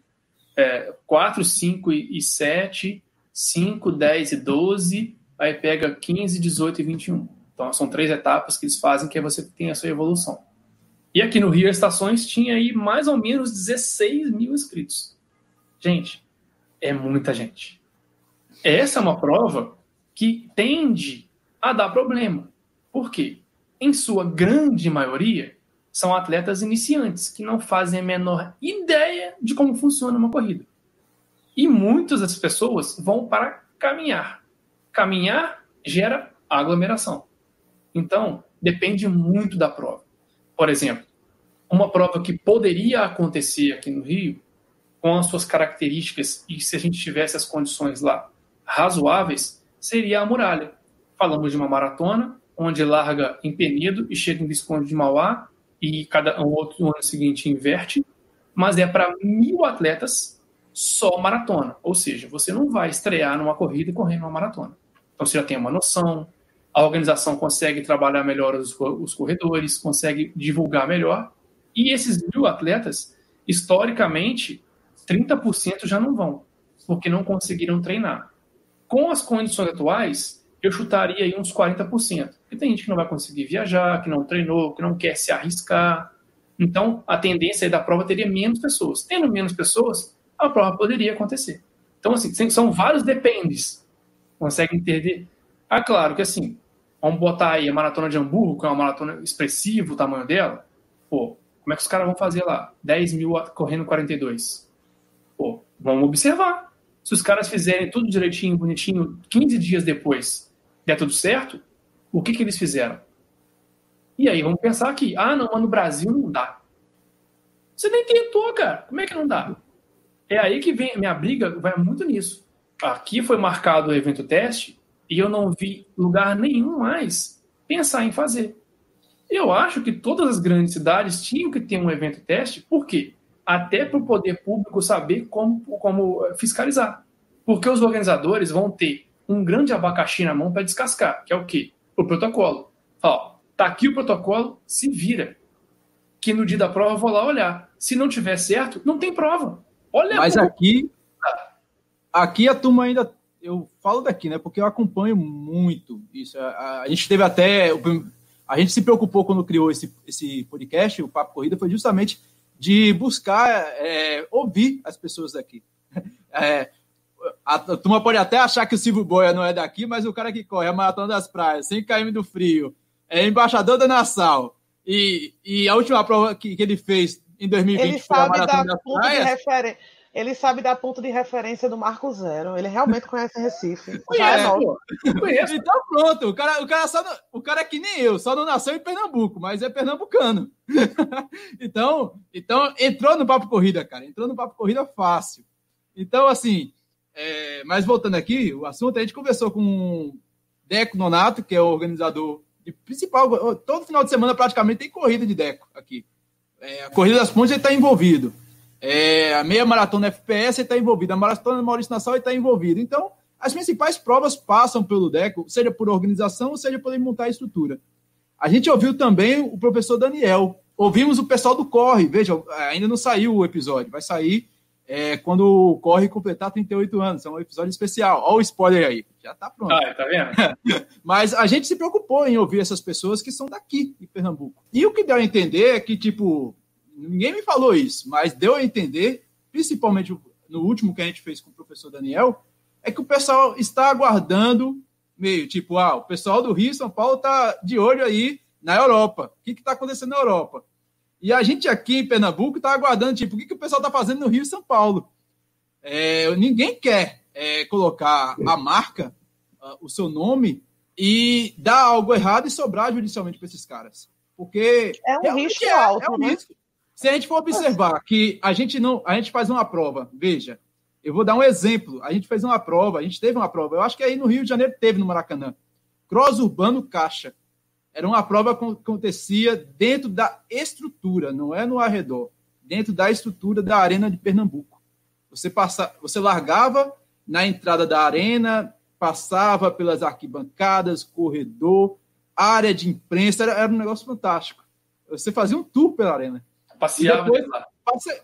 é, 4, 5 e 7, 5, 10 e 12, aí pega 15, 18 e 21. Então são três etapas que eles fazem que você tem a sua evolução. E aqui no Rio Estações tinha aí mais ou menos 16 mil inscritos. Gente, é muita gente. Essa é uma prova que tende a dar problema. Por quê? Em sua grande maioria, são atletas iniciantes que não fazem a menor ideia de como funciona uma corrida. E muitas das pessoas vão para caminhar. Caminhar gera aglomeração. Então, depende muito da prova. Por exemplo, uma prova que poderia acontecer aqui no Rio, com as suas características, e se a gente tivesse as condições lá razoáveis, seria a muralha. Falamos de uma maratona, onde larga em Penedo e chega em Visconde de Mauá, e cada um outro ano seguinte inverte, mas é para mil atletas só maratona. Ou seja, você não vai estrear numa corrida e correr numa maratona. Então você já tem uma noção, a organização consegue trabalhar melhor os, os corredores, consegue divulgar melhor. E esses mil atletas, historicamente, 30% já não vão, porque não conseguiram treinar. Com as condições atuais, eu chutaria aí uns 40%. Porque tem gente que não vai conseguir viajar, que não treinou, que não quer se arriscar. Então, a tendência da prova teria menos pessoas. Tendo menos pessoas, a prova poderia acontecer. Então, assim, são vários dependes. Consegue entender? Ah, claro que assim, vamos botar aí a maratona de Hamburgo, que é uma maratona expressiva, o tamanho dela. Pô, como é que os caras vão fazer lá? 10 mil correndo 42. Pô, vamos observar. Se os caras fizerem tudo direitinho, bonitinho, 15 dias depois, der tudo certo, o que, que eles fizeram? E aí vamos pensar aqui, ah, não, mas no Brasil não dá. Você nem tentou, cara. Como é que não dá? É aí que vem minha briga, vai muito nisso. Aqui foi marcado o evento teste e eu não vi lugar nenhum mais pensar em fazer. Eu acho que todas as grandes cidades tinham que ter um evento teste, por quê? Até para o poder público saber como, como fiscalizar. Porque os organizadores vão ter um grande abacaxi na mão para descascar, que é o quê? O protocolo. Ó, tá aqui o protocolo, se vira. Que no dia da prova eu vou lá olhar. Se não tiver certo, não tem prova. Olha Mas aqui, aqui a turma ainda. Eu falo daqui, né? Porque eu acompanho muito isso. A, a gente teve até. A gente se preocupou quando criou esse, esse podcast, o Papo Corrida, foi justamente de buscar é, ouvir as pessoas daqui. É, a, a turma pode até achar que o Silvio Boia não é daqui, mas o cara que corre a Maratona das Praias, 5 km do frio, é embaixador da Nassau, e, e a última prova que, que ele fez em 2020 ele foi a Maratona das Praias... Ele sabe dar ponto de referência do Marco Zero. Ele realmente conhece Recife. Conhece, é conhece. Então pronto. O cara, o, cara só o cara é que nem eu, só não nasceu em Pernambuco, mas é pernambucano. então, então, entrou no Papo Corrida, cara. Entrou no Papo Corrida fácil. Então, assim, é, mas voltando aqui, o assunto, a gente conversou com Deco Nonato, que é o organizador de principal. Todo final de semana praticamente tem corrida de Deco aqui. É, a Corrida das Pontes ele está envolvido. É, a meia maratona FPS está envolvido. A maratona Maurício Nassau está envolvido. Então, as principais provas passam pelo Deco, seja por organização, seja por montar a estrutura. A gente ouviu também o professor Daniel. Ouvimos o pessoal do Corre. Veja, ainda não saiu o episódio. Vai sair é, quando o Corre completar 38 anos. É um episódio especial. Olha o spoiler aí. Já tá pronto. Ah, tá vendo? Mas a gente se preocupou em ouvir essas pessoas que são daqui, de Pernambuco. E o que deu a entender é que, tipo, ninguém me falou isso, mas deu a entender, principalmente no último que a gente fez com o professor Daniel, é que o pessoal está aguardando, meio tipo, ah, o pessoal do Rio São Paulo tá de olho aí na Europa. O que está acontecendo na Europa? E a gente aqui em Pernambuco está aguardando, tipo, o que, que o pessoal está fazendo no Rio e São Paulo? É, ninguém quer é, colocar a marca, o seu nome, e dar algo errado e sobrar judicialmente para esses caras. Porque é um risco é, alto, é um né? Risco. Se a gente for observar que a gente não, a gente faz uma prova, veja, eu vou dar um exemplo. A gente fez uma prova, a gente teve uma prova. Eu acho que aí no Rio de Janeiro teve no Maracanã. Cross Urbano Caixa. Era uma prova que acontecia dentro da estrutura, não é no arredor, dentro da estrutura da Arena de Pernambuco. Você passa, você largava na entrada da arena, passava pelas arquibancadas, corredor, área de imprensa, era, era um negócio fantástico. Você fazia um tour pela arena. Passeava e lá.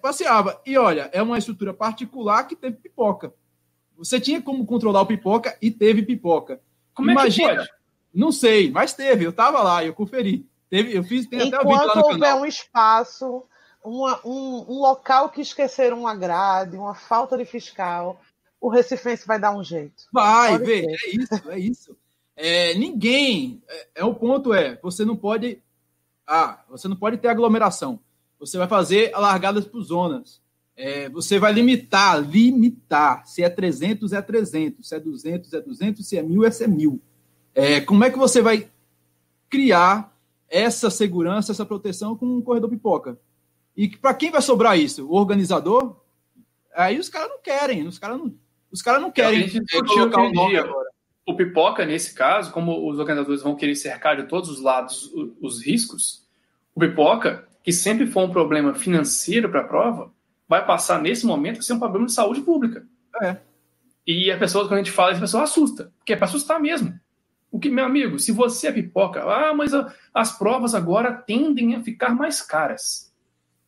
passeava. E olha, é uma estrutura particular que teve pipoca. Você tinha como controlar o pipoca e teve pipoca. Como Imagina, é que pode? Não sei, mas teve. Eu estava lá, eu conferi. Teve, eu fiz, tem até o vídeo lá no houver canal. um espaço, uma, um, um local que esqueceram uma grade, uma falta de fiscal, o Recifense vai dar um jeito. Vai, vê, é isso, é isso. É, ninguém. É, é, o ponto é, você não pode. Ah, você não pode ter aglomeração. Você vai fazer largadas por zonas. É, você vai limitar, limitar. Se é 300, é 300. Se é 200, é 200. Se é 1.000, é 1.000. É, como é que você vai criar essa segurança, essa proteção com um corredor pipoca? E para quem vai sobrar isso? O organizador? Aí os caras não querem, os caras não, os cara não querem é, colocar o nome agora. O pipoca, nesse caso, como os organizadores vão querer cercar de todos os lados os, os riscos, o pipoca, que sempre foi um problema financeiro para a prova, vai passar nesse momento a ser um problema de saúde pública. É. E a pessoa, quando a gente fala, a pessoa assusta, porque é para assustar mesmo. O que, meu amigo, se você é pipoca, ah, mas as provas agora tendem a ficar mais caras.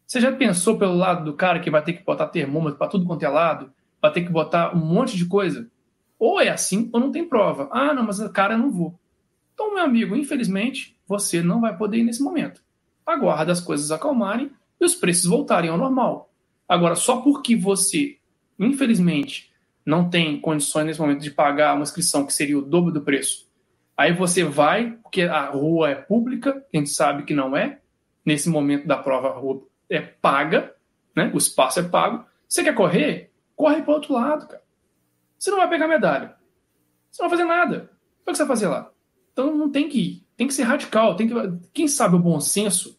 Você já pensou pelo lado do cara que vai ter que botar termômetro para tudo quanto é lado, vai ter que botar um monte de coisa? Ou é assim, ou não tem prova. Ah, não, mas cara, eu não vou. Então, meu amigo, infelizmente, você não vai poder ir nesse momento. Aguarda as coisas acalmarem e os preços voltarem ao normal. Agora, só porque você, infelizmente, não tem condições nesse momento de pagar uma inscrição que seria o dobro do preço Aí você vai, porque a rua é pública, a gente sabe que não é. Nesse momento da prova, a rua é paga, né? o espaço é pago. Você quer correr? Corre para o outro lado, cara. Você não vai pegar medalha. Você não vai fazer nada. O que você vai fazer lá? Então não tem que ir. Tem que ser radical. Tem que... Quem sabe o bom senso,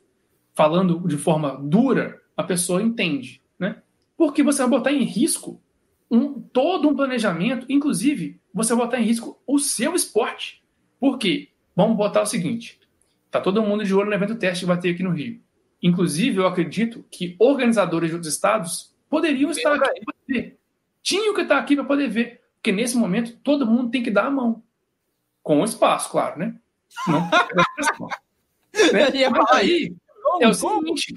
falando de forma dura, a pessoa entende. Né? Porque você vai botar em risco um, todo um planejamento, inclusive, você vai botar em risco o seu esporte. Por quê? Vamos botar o seguinte: tá todo mundo de olho no evento teste que vai ter aqui no Rio. Inclusive, eu acredito que organizadores de outros estados poderiam estar aqui para ver. Tinham que estar aqui para poder ver. Porque nesse momento, todo mundo tem que dar a mão. Com espaço, claro, né? Não né? Mas aí, é o seguinte: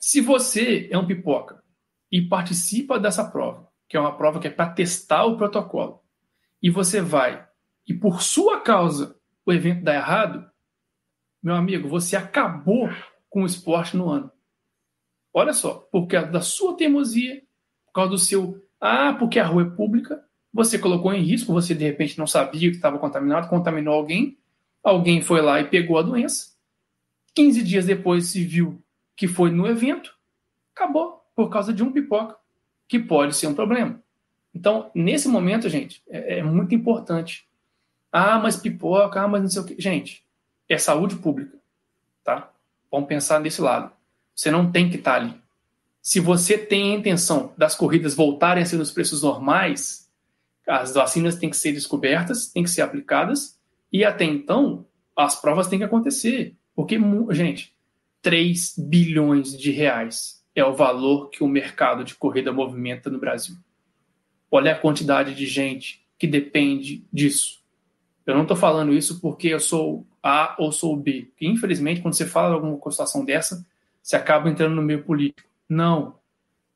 se você é um pipoca e participa dessa prova, que é uma prova que é para testar o protocolo, e você vai, e por sua causa o evento dá errado, meu amigo, você acabou com o esporte no ano. Olha só, por causa da sua teimosia, por causa do seu. Ah, porque a rua é pública, você colocou em risco, você de repente não sabia que estava contaminado, contaminou alguém, alguém foi lá e pegou a doença. 15 dias depois se viu que foi no evento, acabou por causa de um pipoca, que pode ser um problema. Então, nesse momento, gente, é, é muito importante. Ah, mas pipoca, ah, mas não sei o quê. Gente, é saúde pública, tá? Vamos pensar desse lado. Você não tem que estar tá ali. Se você tem a intenção das corridas voltarem a ser nos preços normais, as vacinas têm que ser descobertas, têm que ser aplicadas, e até então, as provas têm que acontecer. Porque, gente, 3 bilhões de reais é o valor que o mercado de corrida movimenta no Brasil. Olha a quantidade de gente que depende disso. Eu não estou falando isso porque eu sou A ou sou B. Infelizmente, quando você fala de alguma situação dessa, você acaba entrando no meio político. Não.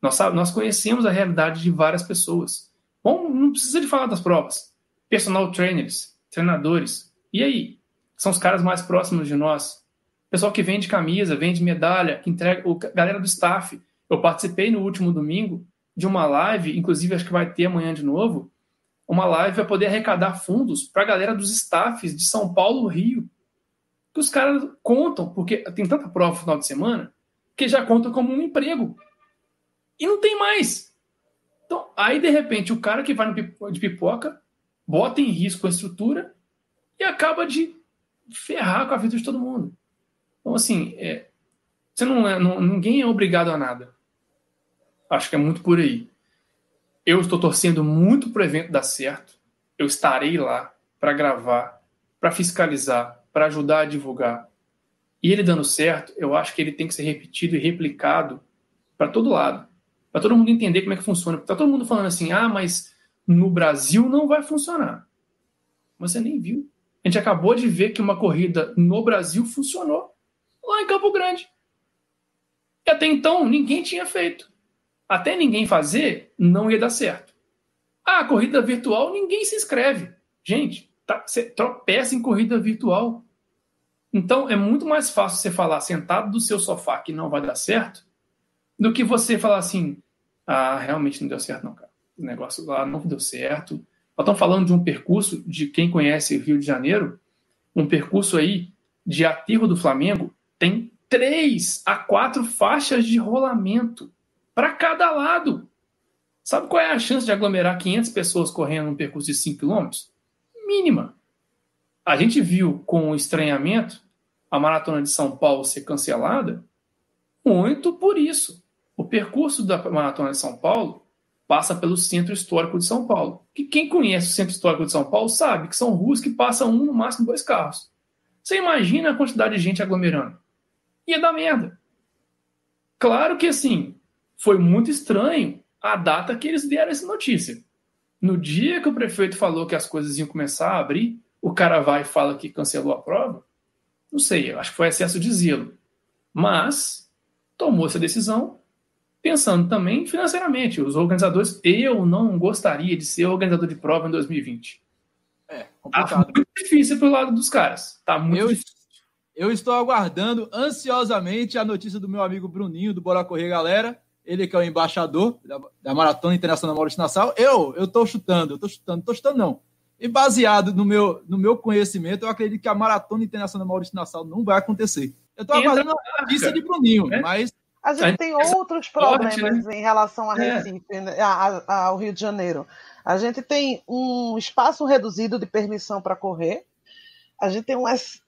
Nós, nós conhecemos a realidade de várias pessoas. Bom, não precisa de falar das provas. Personal trainers, treinadores. E aí? São os caras mais próximos de nós pessoal que vende camisa, vende medalha, que entrega, o, galera do staff. Eu participei no último domingo de uma live, inclusive acho que vai ter amanhã de novo, uma live para poder arrecadar fundos para a galera dos staffs de São Paulo, Rio. Que os caras contam, porque tem tanta prova no final de semana, que já conta como um emprego. E não tem mais. Então, aí de repente, o cara que vai de pipoca bota em risco a estrutura e acaba de ferrar com a vida de todo mundo. Então, assim, é, você não é, não, ninguém é obrigado a nada. Acho que é muito por aí. Eu estou torcendo muito para o evento dar certo. Eu estarei lá para gravar, para fiscalizar, para ajudar a divulgar. E ele dando certo, eu acho que ele tem que ser repetido e replicado para todo lado. Para todo mundo entender como é que funciona. Porque tá todo mundo falando assim: ah, mas no Brasil não vai funcionar. Mas você nem viu. A gente acabou de ver que uma corrida no Brasil funcionou lá em Campo Grande. E até então ninguém tinha feito. Até ninguém fazer, não ia dar certo. Ah, corrida virtual, ninguém se inscreve. Gente, tá, você tropeça em corrida virtual. Então é muito mais fácil você falar sentado do seu sofá que não vai dar certo do que você falar assim: ah, realmente não deu certo, não, cara. O negócio lá não deu certo. Nós estamos falando de um percurso de quem conhece o Rio de Janeiro, um percurso aí de aterro do Flamengo tem três a quatro faixas de rolamento para cada lado. Sabe qual é a chance de aglomerar 500 pessoas correndo um percurso de 5 km? Mínima. A gente viu com estranhamento a maratona de São Paulo ser cancelada muito por isso. O percurso da maratona de São Paulo passa pelo centro histórico de São Paulo. Que quem conhece o centro histórico de São Paulo sabe que são ruas que passam um, no máximo dois carros. Você imagina a quantidade de gente aglomerando ia dar merda. Claro que assim, foi muito estranho a data que eles deram essa notícia. No dia que o prefeito falou que as coisas iam começar a abrir, o cara vai e fala que cancelou a prova. Não sei, acho que foi excesso de zelo. Mas tomou essa decisão pensando também financeiramente. Os organizadores, eu não gostaria de ser organizador de prova em 2020. É, complicado. Tá muito difícil pro lado dos caras. Tá muito eu, difícil. Eu estou aguardando ansiosamente a notícia do meu amigo Bruninho, do Bora Correr Galera. Ele que é o embaixador da, da Maratona Internacional Maurício Nassau. Eu, eu estou chutando, eu estou chutando, estou chutando não. E baseado no meu, no meu conhecimento, eu acredito que a Maratona Internacional Maurício Nassau não vai acontecer. Eu estou aguardando a notícia de Bruninho, é? mas... A gente tem outros problemas né? em relação a é. Recife, é. ao Rio de Janeiro. A gente tem um espaço reduzido de permissão para correr, a gente tem, um,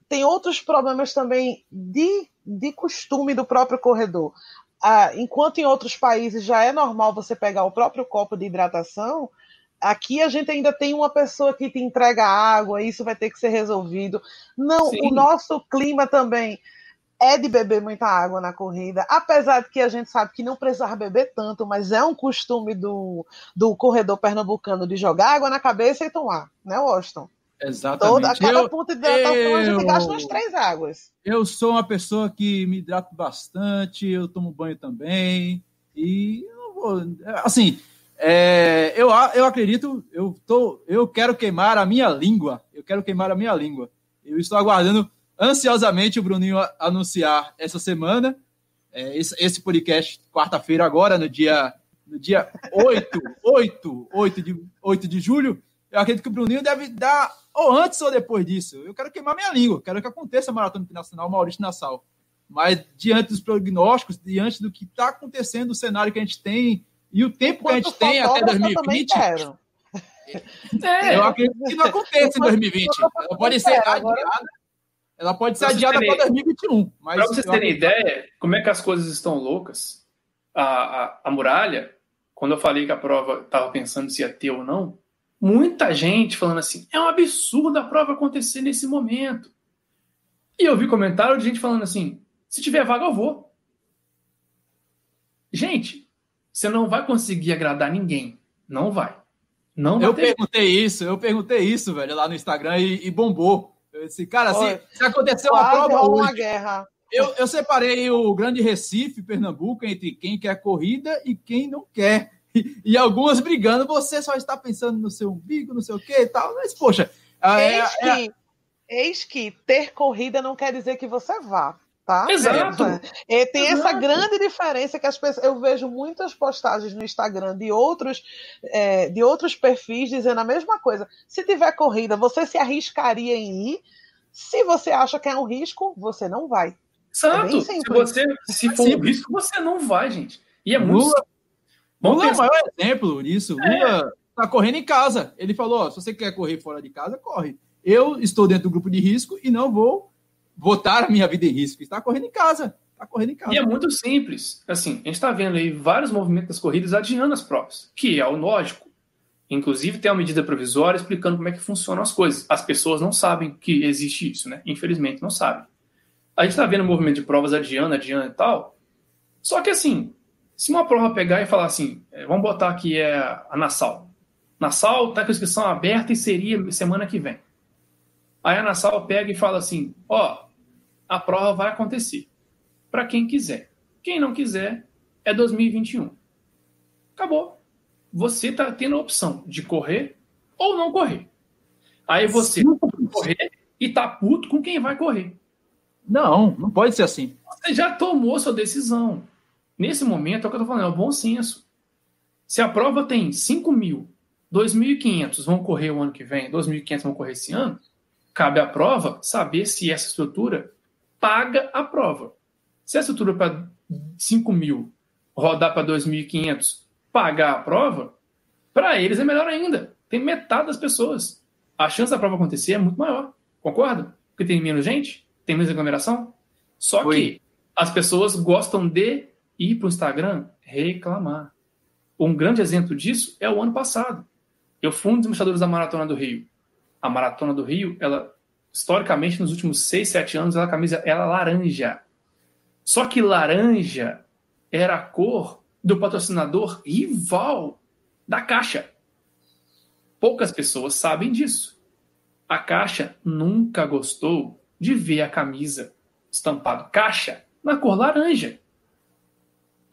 tem outros problemas também de, de costume do próprio corredor. Ah, enquanto em outros países já é normal você pegar o próprio copo de hidratação, aqui a gente ainda tem uma pessoa que te entrega água, isso vai ter que ser resolvido. Não, Sim. o nosso clima também é de beber muita água na corrida, apesar de que a gente sabe que não precisar beber tanto, mas é um costume do, do corredor pernambucano de jogar água na cabeça e tomar, né, Washington? Exatamente. Toda, a cada eu, ponto de hidratação eu, a gente gasta umas três águas. Eu sou uma pessoa que me hidrato bastante, eu tomo banho também, e eu vou, assim, é, eu, eu acredito, eu, tô, eu quero queimar a minha língua, eu quero queimar a minha língua. Eu estou aguardando ansiosamente o Bruninho anunciar essa semana, é, esse, esse, podcast, quarta-feira agora, no dia, no dia 8, 8, 8, de, 8 de julho, eu acredito que o Bruninho deve dar, ou antes ou depois disso. Eu quero queimar minha língua, quero que aconteça a Maratona Internacional Maurício Nassau. Mas diante dos prognósticos, diante do que está acontecendo, o cenário que a gente tem e o tempo Enquanto que a gente tem até 2020. É, eu acredito que não aconteça em 2020. Ela pode ser adiada. Ela pode ser adiada para 2021. Para vocês terem ideia, como é que as coisas estão loucas, a, a, a muralha, quando eu falei que a prova estava pensando se ia ter ou não, muita gente falando assim: é um absurdo a prova acontecer nesse momento. E eu vi comentário de gente falando assim: se tiver vaga, eu vou. Gente, você não vai conseguir agradar ninguém. Não vai. Não vai eu perguntei isso, eu perguntei isso, velho, lá no Instagram e, e bombou. Eu disse, cara, se, se acontecer uma prova hoje, uma guerra. Eu, eu separei o Grande Recife, Pernambuco, entre quem quer corrida e quem não quer. E, e algumas brigando, você só está pensando no seu umbigo, não sei o que e tal. Mas, poxa. É, eis, é, que, é... eis que ter corrida não quer dizer que você vá. Tá? Exato. É, tem Exato. essa grande diferença que as pessoas. Eu vejo muitas postagens no Instagram de outros, é, de outros perfis dizendo a mesma coisa. Se tiver corrida, você se arriscaria em ir? Se você acha que é um risco, você não vai. Exato. É se você se for um risco, você não vai, gente. E é muito. Lula, é o maior exemplo disso. É. Lula tá correndo em casa. Ele falou: ó, se você quer correr fora de casa, corre. Eu estou dentro do grupo de risco e não vou botar a minha vida em risco. Está correndo em casa. Está correndo em casa. E é muito simples. Assim, a gente está vendo aí vários movimentos das corridas adiando as provas, que é o lógico. Inclusive, tem uma medida provisória explicando como é que funcionam as coisas. As pessoas não sabem que existe isso, né? Infelizmente, não sabem. A gente está vendo o movimento de provas adiando, adiando e tal. Só que, assim, se uma prova pegar e falar assim, é, vamos botar aqui é a Nassau. Nassau está com a inscrição aberta e seria semana que vem. Aí a Nassau pega e fala assim: ó, a prova vai acontecer. Para quem quiser. Quem não quiser, é 2021. Acabou. Você está tendo a opção de correr ou não correr. Aí você Sim. correr e tá puto com quem vai correr. Não, não pode ser assim. Você já tomou sua decisão. Nesse momento, é o que eu tô falando, é o bom senso. Se a prova tem 5 mil, 2.500 vão correr o ano que vem, 2.500 vão correr esse ano, cabe à prova saber se essa estrutura paga a prova. Se a estrutura para 5 mil rodar para 2.500 pagar a prova, para eles é melhor ainda. Tem metade das pessoas. A chance da prova acontecer é muito maior. Concorda? Porque tem menos gente, tem menos aglomeração. Só Oi. que as pessoas gostam de ir para o Instagram reclamar. Um grande exemplo disso é o ano passado. Eu fui um dos administradores da Maratona do Rio a Maratona do Rio, ela historicamente nos últimos 6, 7 anos, a camisa era laranja. Só que laranja era a cor do patrocinador rival da Caixa. Poucas pessoas sabem disso. A Caixa nunca gostou de ver a camisa estampado Caixa na cor laranja.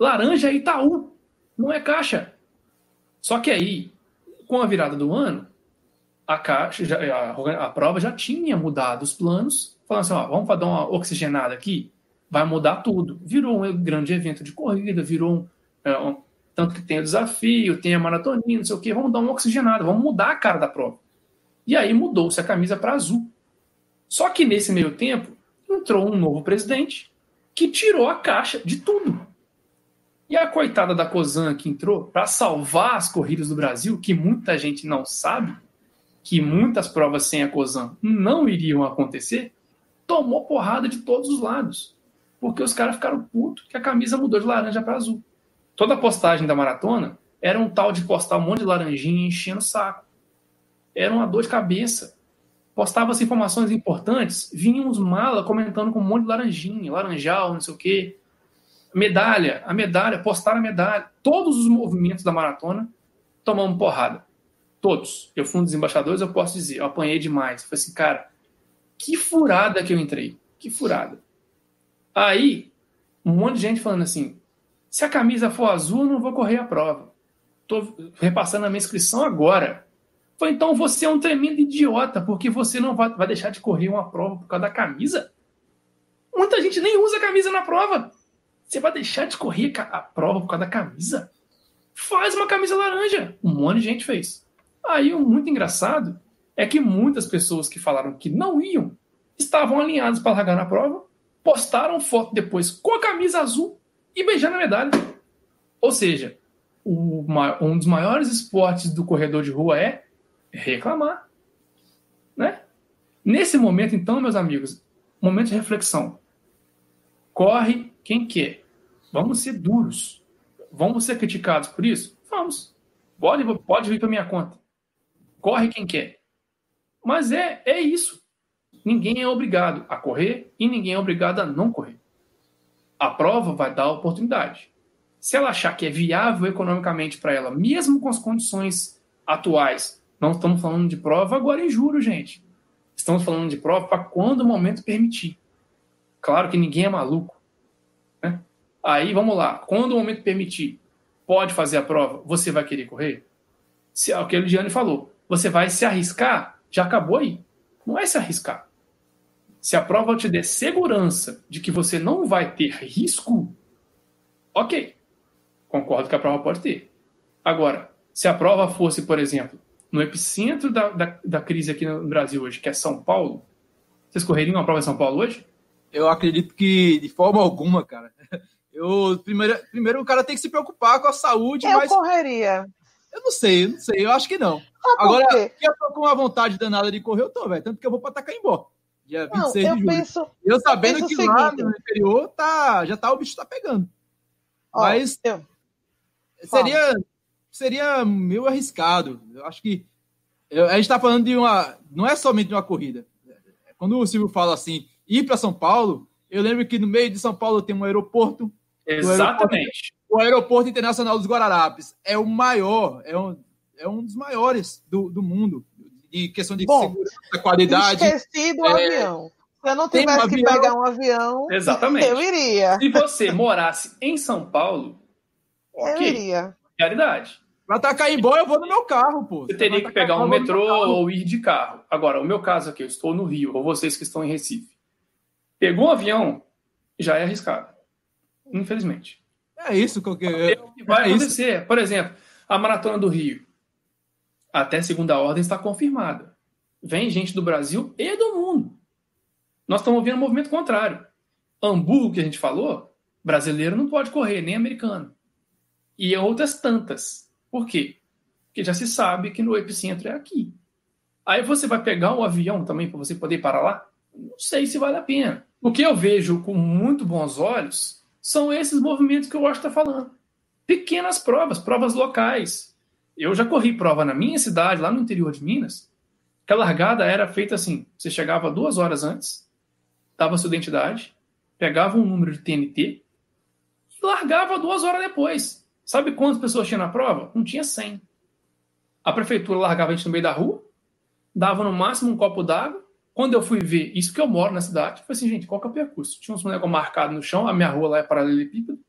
Laranja é Itaú, não é Caixa. Só que aí, com a virada do ano, a, caixa, a, a, prova já tinha mudado os planos, falando assim, ó, vamos dar uma oxigenada aqui, vai mudar tudo. Virou um grande evento de corrida, virou um, é, um tanto que tem o desafio, tem a maratoninha, não sei o quê, vamos dar uma oxigenada, vamos mudar a cara da prova. E aí mudou-se a camisa para azul. Só que nesse meio tempo, entrou um novo presidente que tirou a caixa de tudo. E a coitada da Cozan que entrou para salvar as corridas do Brasil, que muita gente não sabe, que muitas provas sem a COSAN não iriam acontecer, tomou porrada de todos os lados. Porque os caras ficaram putos que a camisa mudou de laranja para azul. Toda a postagem da maratona era um tal de postar um monte de laranjinha enchendo o saco. Era uma dor de cabeça. Postava as informações importantes, vinham uns mala comentando com um monte de laranjinha, laranjal, não sei o quê. Medalha, a medalha, postaram a medalha. Todos os movimentos da maratona tomamos porrada. Todos. Eu fui um dos embaixadores, eu posso dizer, eu apanhei demais. Falei assim, cara, que furada que eu entrei. Que furada. Aí, um monte de gente falando assim: se a camisa for azul, eu não vou correr a prova. Estou repassando a minha inscrição agora. Foi então você é um tremendo idiota, porque você não vai, vai deixar de correr uma prova por causa da camisa. Muita gente nem usa camisa na prova. Você vai deixar de correr a prova por causa da camisa? Faz uma camisa laranja. Um monte de gente fez. Aí o muito engraçado é que muitas pessoas que falaram que não iam estavam alinhadas para largar na prova, postaram foto depois com a camisa azul e beijando a medalha. Ou seja, o, um dos maiores esportes do corredor de rua é reclamar. Né? Nesse momento, então, meus amigos, momento de reflexão. Corre quem quer. Vamos ser duros. Vamos ser criticados por isso? Vamos. Pode, pode vir para minha conta. Corre quem quer. Mas é, é isso. Ninguém é obrigado a correr e ninguém é obrigado a não correr. A prova vai dar a oportunidade. Se ela achar que é viável economicamente para ela, mesmo com as condições atuais, não estamos falando de prova agora em julho, gente. Estamos falando de prova para quando o momento permitir. Claro que ninguém é maluco. Né? Aí vamos lá. Quando o momento permitir, pode fazer a prova, você vai querer correr? Se, é o que o Lidiane falou. Você vai se arriscar? Já acabou aí. Não é se arriscar. Se a prova te der segurança de que você não vai ter risco, ok. Concordo que a prova pode ter. Agora, se a prova fosse, por exemplo, no epicentro da, da, da crise aqui no Brasil hoje, que é São Paulo, vocês correriam uma prova em São Paulo hoje? Eu acredito que de forma alguma, cara. Eu, primeiro, primeiro o cara tem que se preocupar com a saúde. Eu mas... correria. Eu não sei, eu não sei, eu acho que não. Ah, Agora, eu tô com uma vontade danada de correr, eu tô, velho. Tanto que eu vou pra Tacaembó. Dia 26 não, eu de julho. Penso, eu sabendo eu que lá no interior tá, já tá, o bicho tá pegando. Ó, Mas eu... seria, seria meio arriscado. Eu acho que a gente tá falando de uma. Não é somente de uma corrida. Quando o Silvio fala assim, ir para São Paulo, eu lembro que no meio de São Paulo tem um aeroporto. Exatamente o Aeroporto Internacional dos Guararapes é o maior, é um, é um dos maiores do, do mundo, de questão de Bom, segurança, qualidade. Esqueci do é, avião. Se eu não tivesse um que avião, pegar um avião, Exatamente. eu iria. Se você morasse em São Paulo, okay, eu iria. Realidade. Pra Tacaembó, eu vou no meu carro, pô. Você teria que pegar um metrô ou ir de carro. Agora, o meu caso aqui, eu estou no Rio, ou vocês que estão em Recife. Pegou um avião, já é arriscado. Infelizmente. É isso que, é, que vai é acontecer. Isso. Por exemplo, a Maratona do Rio. Até segunda ordem está confirmada. Vem gente do Brasil e do mundo. Nós estamos vendo um movimento contrário. Hamburgo, que a gente falou, brasileiro não pode correr, nem americano. E outras tantas. Por quê? Porque já se sabe que no epicentro é aqui. Aí você vai pegar um avião também para você poder parar lá? Não sei se vale a pena. O que eu vejo com muito bons olhos são esses movimentos que gosto de estar falando. Pequenas provas, provas locais. Eu já corri prova na minha cidade, lá no interior de Minas, que a largada era feita assim: você chegava duas horas antes, dava sua identidade, pegava um número de TNT e largava duas horas depois. Sabe quantas pessoas tinha na prova? Não tinha 100. A prefeitura largava a gente no meio da rua, dava no máximo um copo d'água quando eu fui ver, isso que eu moro na cidade, foi assim, gente, qual que é o percurso? Tinha uns negócios marcados no chão, a minha rua lá é paralelepípedo.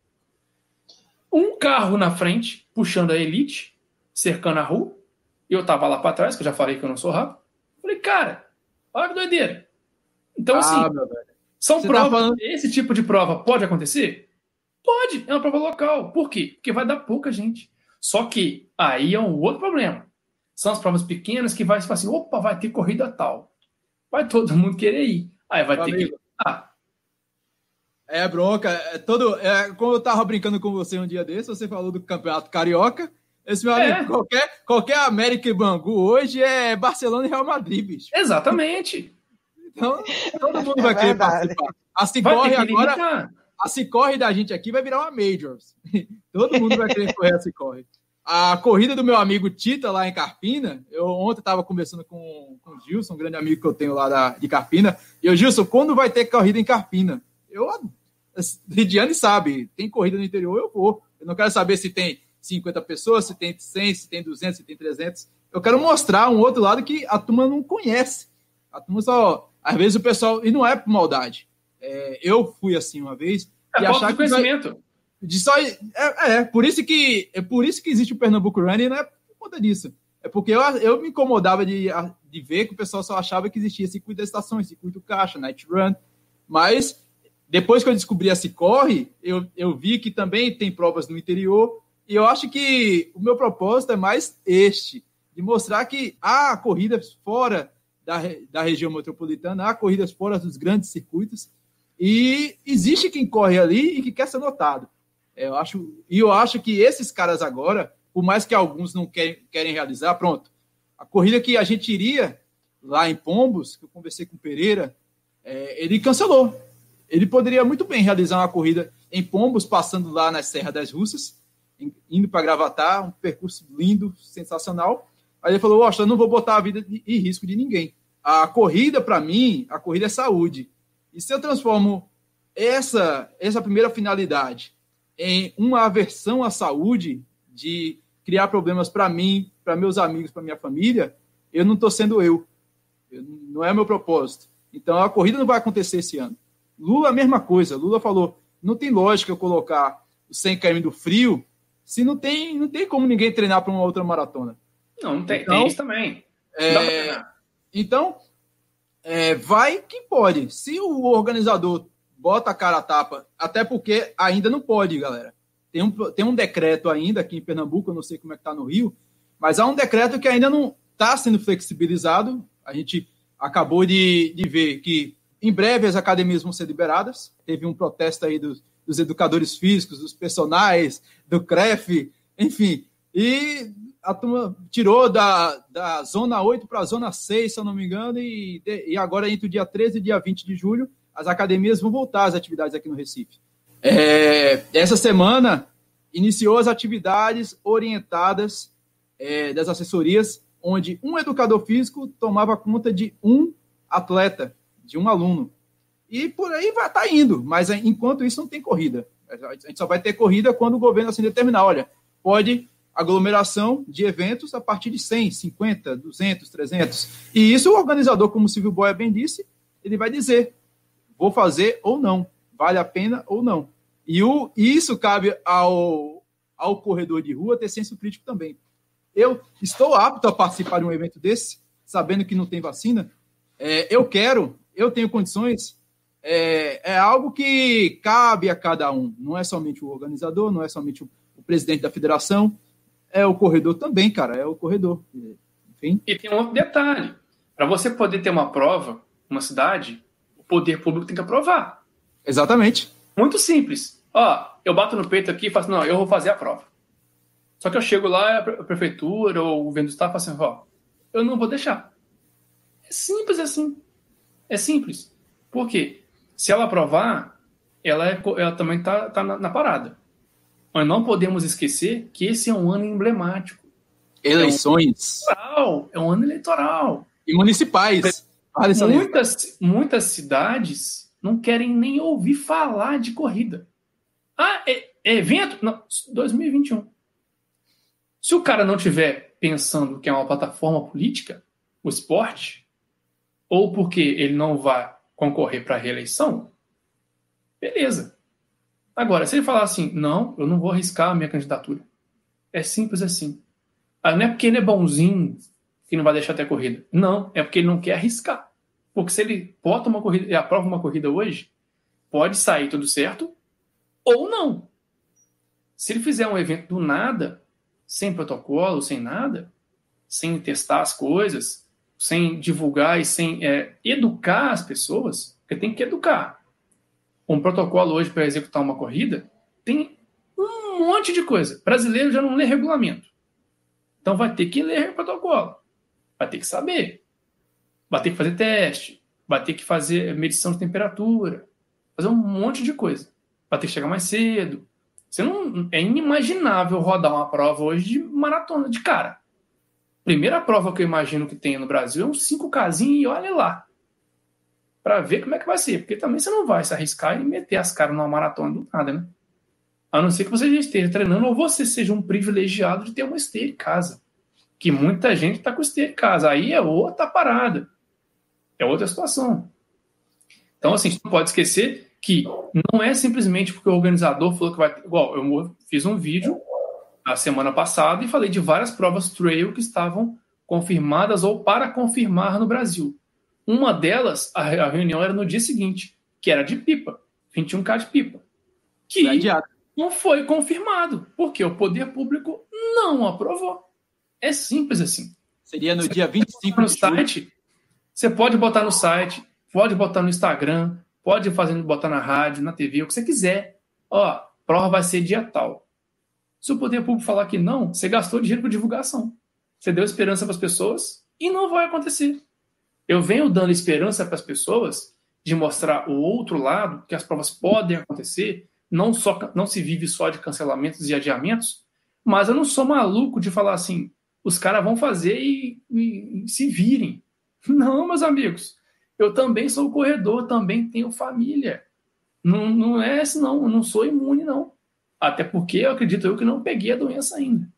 Um carro na frente, puxando a elite, cercando a rua. E eu tava lá para trás, que eu já falei que eu não sou rápido. Falei, cara, olha que doideira. Então, ah, assim, são Você tá provas. Tá falando... Esse tipo de prova pode acontecer? Pode, é uma prova local. Por quê? Porque vai dar pouca gente. Só que aí é um outro problema. São as provas pequenas que vai falar assim: opa, vai ter corrida tal vai todo mundo querer ir. Aí vai Meu ter amigo. que. Ah. É bronca. É todo, é, como eu tava brincando com você um dia desse, você falou do campeonato carioca. Esse meu é. amigo, qualquer, qualquer América e Bangu hoje é Barcelona e Real Madrid, bicho. Exatamente. Então, todo mundo é vai querer participar. A Cicorre agora. A Cicorre da gente aqui vai virar uma Majors. todo mundo vai querer correr a Cicorre. A corrida do meu amigo Tita lá em Carpina, eu ontem estava conversando com, com o Gilson, um grande amigo que eu tenho lá da, de Carpina, e o Gilson, quando vai ter corrida em Carpina? Eu, Lidiane sabe, tem corrida no interior, eu vou. Eu não quero saber se tem 50 pessoas, se tem 100, se tem 200, se tem 300. Eu quero mostrar um outro lado que a turma não conhece. A turma só. Às vezes o pessoal. E não é por maldade. É, eu fui assim uma vez. É e achar que conhecimento. Vai, de só, é, é, por isso que é por isso que existe o Pernambuco Running, não é por conta disso. É porque eu, eu me incomodava de, de ver que o pessoal só achava que existia circuito de estações, circuito caixa, night run. Mas depois que eu descobri a Cicorre, eu, eu vi que também tem provas no interior. E eu acho que o meu propósito é mais este: de mostrar que há corridas fora da, da região metropolitana, há corridas fora dos grandes circuitos. E existe quem corre ali e que quer ser notado. Eu acho, e eu acho que esses caras agora, por mais que alguns não querem, querem realizar, pronto. A corrida que a gente iria lá em Pombos, que eu conversei com o Pereira, é, ele cancelou. Ele poderia muito bem realizar uma corrida em Pombos, passando lá na Serra das Russas, indo para Gravatar, um percurso lindo, sensacional. Aí ele falou: eu não vou botar a vida em risco de ninguém. A corrida, para mim, a corrida é saúde. E se eu transformo essa, essa primeira finalidade em uma aversão à saúde, de criar problemas para mim, para meus amigos, para minha família, eu não estou sendo eu. eu. Não é meu propósito. Então a corrida não vai acontecer esse ano. Lula, a mesma coisa. Lula falou: não tem lógica eu colocar o 100 km do frio se não tem, não tem como ninguém treinar para uma outra maratona. Não, não tem, então, tem isso também. É, então, é, vai quem pode. Se o organizador bota a cara a tapa, até porque ainda não pode, galera. Tem um, tem um decreto ainda aqui em Pernambuco, eu não sei como é que está no Rio, mas há um decreto que ainda não está sendo flexibilizado. A gente acabou de, de ver que em breve as academias vão ser liberadas. Teve um protesto aí dos, dos educadores físicos, dos personagens, do CREF, enfim. E a turma tirou da, da zona 8 para a zona 6, se eu não me engano, e, e agora entre o dia 13 e dia 20 de julho as academias vão voltar às atividades aqui no Recife. É, essa semana iniciou as atividades orientadas é, das assessorias, onde um educador físico tomava conta de um atleta, de um aluno. E por aí vai tá indo, mas enquanto isso não tem corrida. A gente só vai ter corrida quando o governo assim determinar, olha, pode aglomeração de eventos a partir de 100, 50, 200, 300. E isso o organizador, como o Silvio Boia bem disse, ele vai dizer, vou fazer ou não, vale a pena ou não. E o, isso cabe ao, ao corredor de rua ter senso crítico também. Eu estou apto a participar de um evento desse, sabendo que não tem vacina. É, eu quero, eu tenho condições. É, é, algo que cabe a cada um. Não é somente o organizador, não é somente o, o presidente da federação, é o corredor também, cara. É o corredor. Enfim. E tem um outro detalhe. Para você poder ter uma prova, uma cidade, poder público tem que aprovar. Exatamente. Muito simples. Ó, eu bato no peito aqui e faço, não, eu vou fazer a prova. Só que eu chego lá, a prefeitura ou o governo do estado fala assim, ó, eu não vou deixar. É simples assim. É simples. Por quê? Se ela aprovar, ela, é, ela também está tá na, na, parada. Mas não podemos esquecer que esse é um ano emblemático. Eleições. É um, eleitoral, é um ano eleitoral. E municipais. Muitas, muitas cidades não querem nem ouvir falar de corrida. Ah, é, é evento? Não, 2021. Se o cara não tiver pensando que é uma plataforma política, o esporte, ou porque ele não vai concorrer para a reeleição, beleza. Agora, se ele falar assim, não, eu não vou arriscar a minha candidatura. É simples assim. Ah, não é porque ele é bonzinho, que não vai deixar ter corrida. Não, é porque ele não quer arriscar. Porque se ele bota uma corrida e aprova uma corrida hoje, pode sair tudo certo ou não. Se ele fizer um evento do nada, sem protocolo, sem nada, sem testar as coisas, sem divulgar e sem é, educar as pessoas, porque tem que educar. Um protocolo hoje para executar uma corrida tem um monte de coisa. brasileiro já não lê regulamento. Então vai ter que ler protocolo vai ter que saber. Vai ter que fazer teste, vai ter que fazer medição de temperatura, fazer um monte de coisa. Vai ter que chegar mais cedo. Você não, é inimaginável rodar uma prova hoje de maratona de cara. Primeira prova que eu imagino que tem no Brasil é um 5K e olha lá. Para ver como é que vai ser. Porque também você não vai se arriscar e meter as caras numa maratona do nada, né? A não ser que você já esteja treinando ou você seja um privilegiado de ter uma esteira em casa. Que muita gente está com esteira em casa. Aí é outra parada. É outra situação. Então, assim, a gente não pode esquecer que não é simplesmente porque o organizador falou que vai. Igual, eu fiz um vídeo na semana passada e falei de várias provas trail que estavam confirmadas ou para confirmar no Brasil. Uma delas, a reunião era no dia seguinte, que era de pipa, 21K de pipa. Que não foi confirmado, porque o poder público não aprovou. É simples assim. Seria no você dia 25 no site. Você pode botar no site, pode botar no Instagram, pode fazer botar na rádio, na TV, o que você quiser. Ó, prova vai ser dia tal. Se o poder público falar que não, você gastou dinheiro com divulgação. Você deu esperança para as pessoas e não vai acontecer. Eu venho dando esperança para as pessoas de mostrar o outro lado, que as provas podem acontecer, não só não se vive só de cancelamentos e adiamentos, mas eu não sou maluco de falar assim, os caras vão fazer e, e, e, se virem. Não, meus amigos, eu também sou corredor, também tenho família. Não, não é assim, não, eu não sou imune, não. Até porque eu acredito eu que não peguei a doença ainda.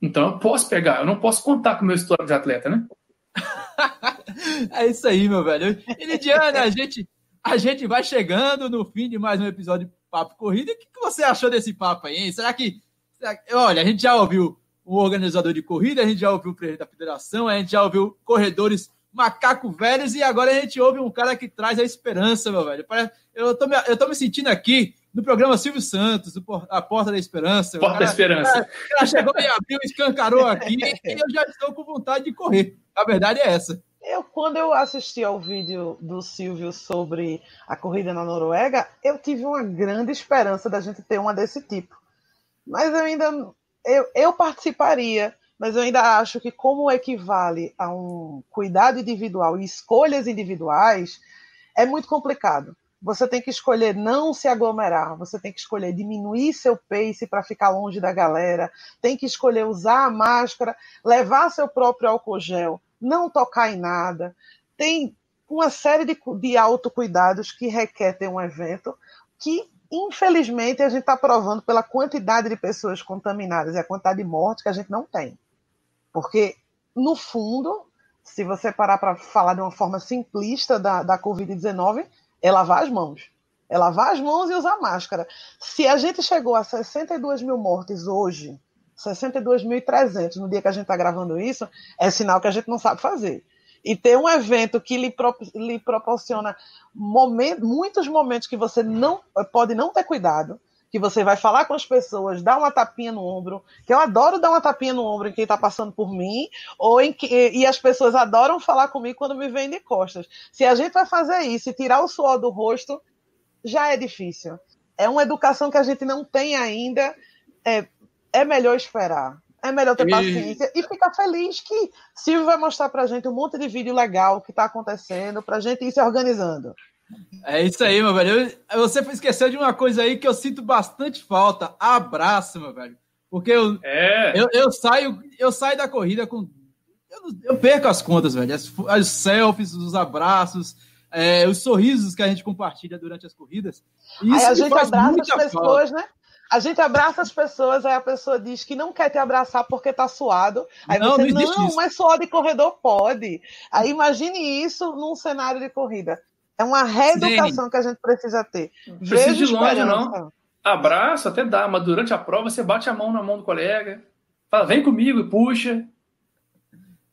Então eu posso pegar, eu não posso contar com o meu histórico de atleta, né? é isso aí, meu velho. E Lidiane, a gente, a gente vai chegando no fim de mais um episódio Papo Corrida. O que, que você achou desse papo aí, hein? Será que, será que, Olha, a gente já ouviu o organizador de corrida, a gente já ouviu o presidente da federação, a gente já ouviu corredores macaco velhos e agora a gente ouve um cara que traz a esperança, meu velho. Eu tô me, eu tô me sentindo aqui no programa Silvio Santos, A Porta da Esperança. Porta da Esperança. O cara chegou e abriu, escancarou aqui e eu já estou com vontade de correr. A verdade é essa. Eu, quando eu assisti ao vídeo do Silvio sobre a corrida na Noruega, eu tive uma grande esperança da gente ter uma desse tipo. Mas eu ainda. Eu, eu participaria, mas eu ainda acho que, como equivale a um cuidado individual e escolhas individuais, é muito complicado. Você tem que escolher não se aglomerar, você tem que escolher diminuir seu pace para ficar longe da galera, tem que escolher usar a máscara, levar seu próprio álcool gel não tocar em nada. Tem uma série de, de autocuidados que requer ter um evento que, infelizmente, a gente está provando pela quantidade de pessoas contaminadas e a quantidade de mortes que a gente não tem. Porque, no fundo, se você parar para falar de uma forma simplista da, da Covid-19, é lavar as mãos. É lavar as mãos e usar máscara. Se a gente chegou a 62 mil mortes hoje 62.300 no dia que a gente está gravando isso, é sinal que a gente não sabe fazer. E ter um evento que lhe, pro, lhe proporciona muitos momentos que você não pode não ter cuidado, que você vai falar com as pessoas, dar uma tapinha no ombro, que eu adoro dar uma tapinha no ombro em quem está passando por mim, ou em que, e as pessoas adoram falar comigo quando me vêm de costas. Se a gente vai fazer isso e tirar o suor do rosto, já é difícil. É uma educação que a gente não tem ainda. É, é melhor esperar. É melhor ter paciência e... e ficar feliz que Silvio vai mostrar pra gente um monte de vídeo legal que tá acontecendo, pra gente ir se organizando. É isso aí, meu velho. Você esqueceu de uma coisa aí que eu sinto bastante falta. Abraço, meu velho. Porque eu, é. eu, eu, saio, eu saio da corrida com. Eu, eu perco as contas, velho. As, as selfies, os abraços, é, os sorrisos que a gente compartilha durante as corridas. Isso aí a gente abraça as pessoas, falta. né? A gente abraça as pessoas, aí a pessoa diz que não quer te abraçar porque tá suado. Aí não, você, não, não mas suor de corredor pode. Aí imagine isso num cenário de corrida. É uma reeducação Sim. que a gente precisa ter. Não precisa de longe, não. Abraço até dá, mas durante a prova você bate a mão na mão do colega, fala, vem comigo e puxa.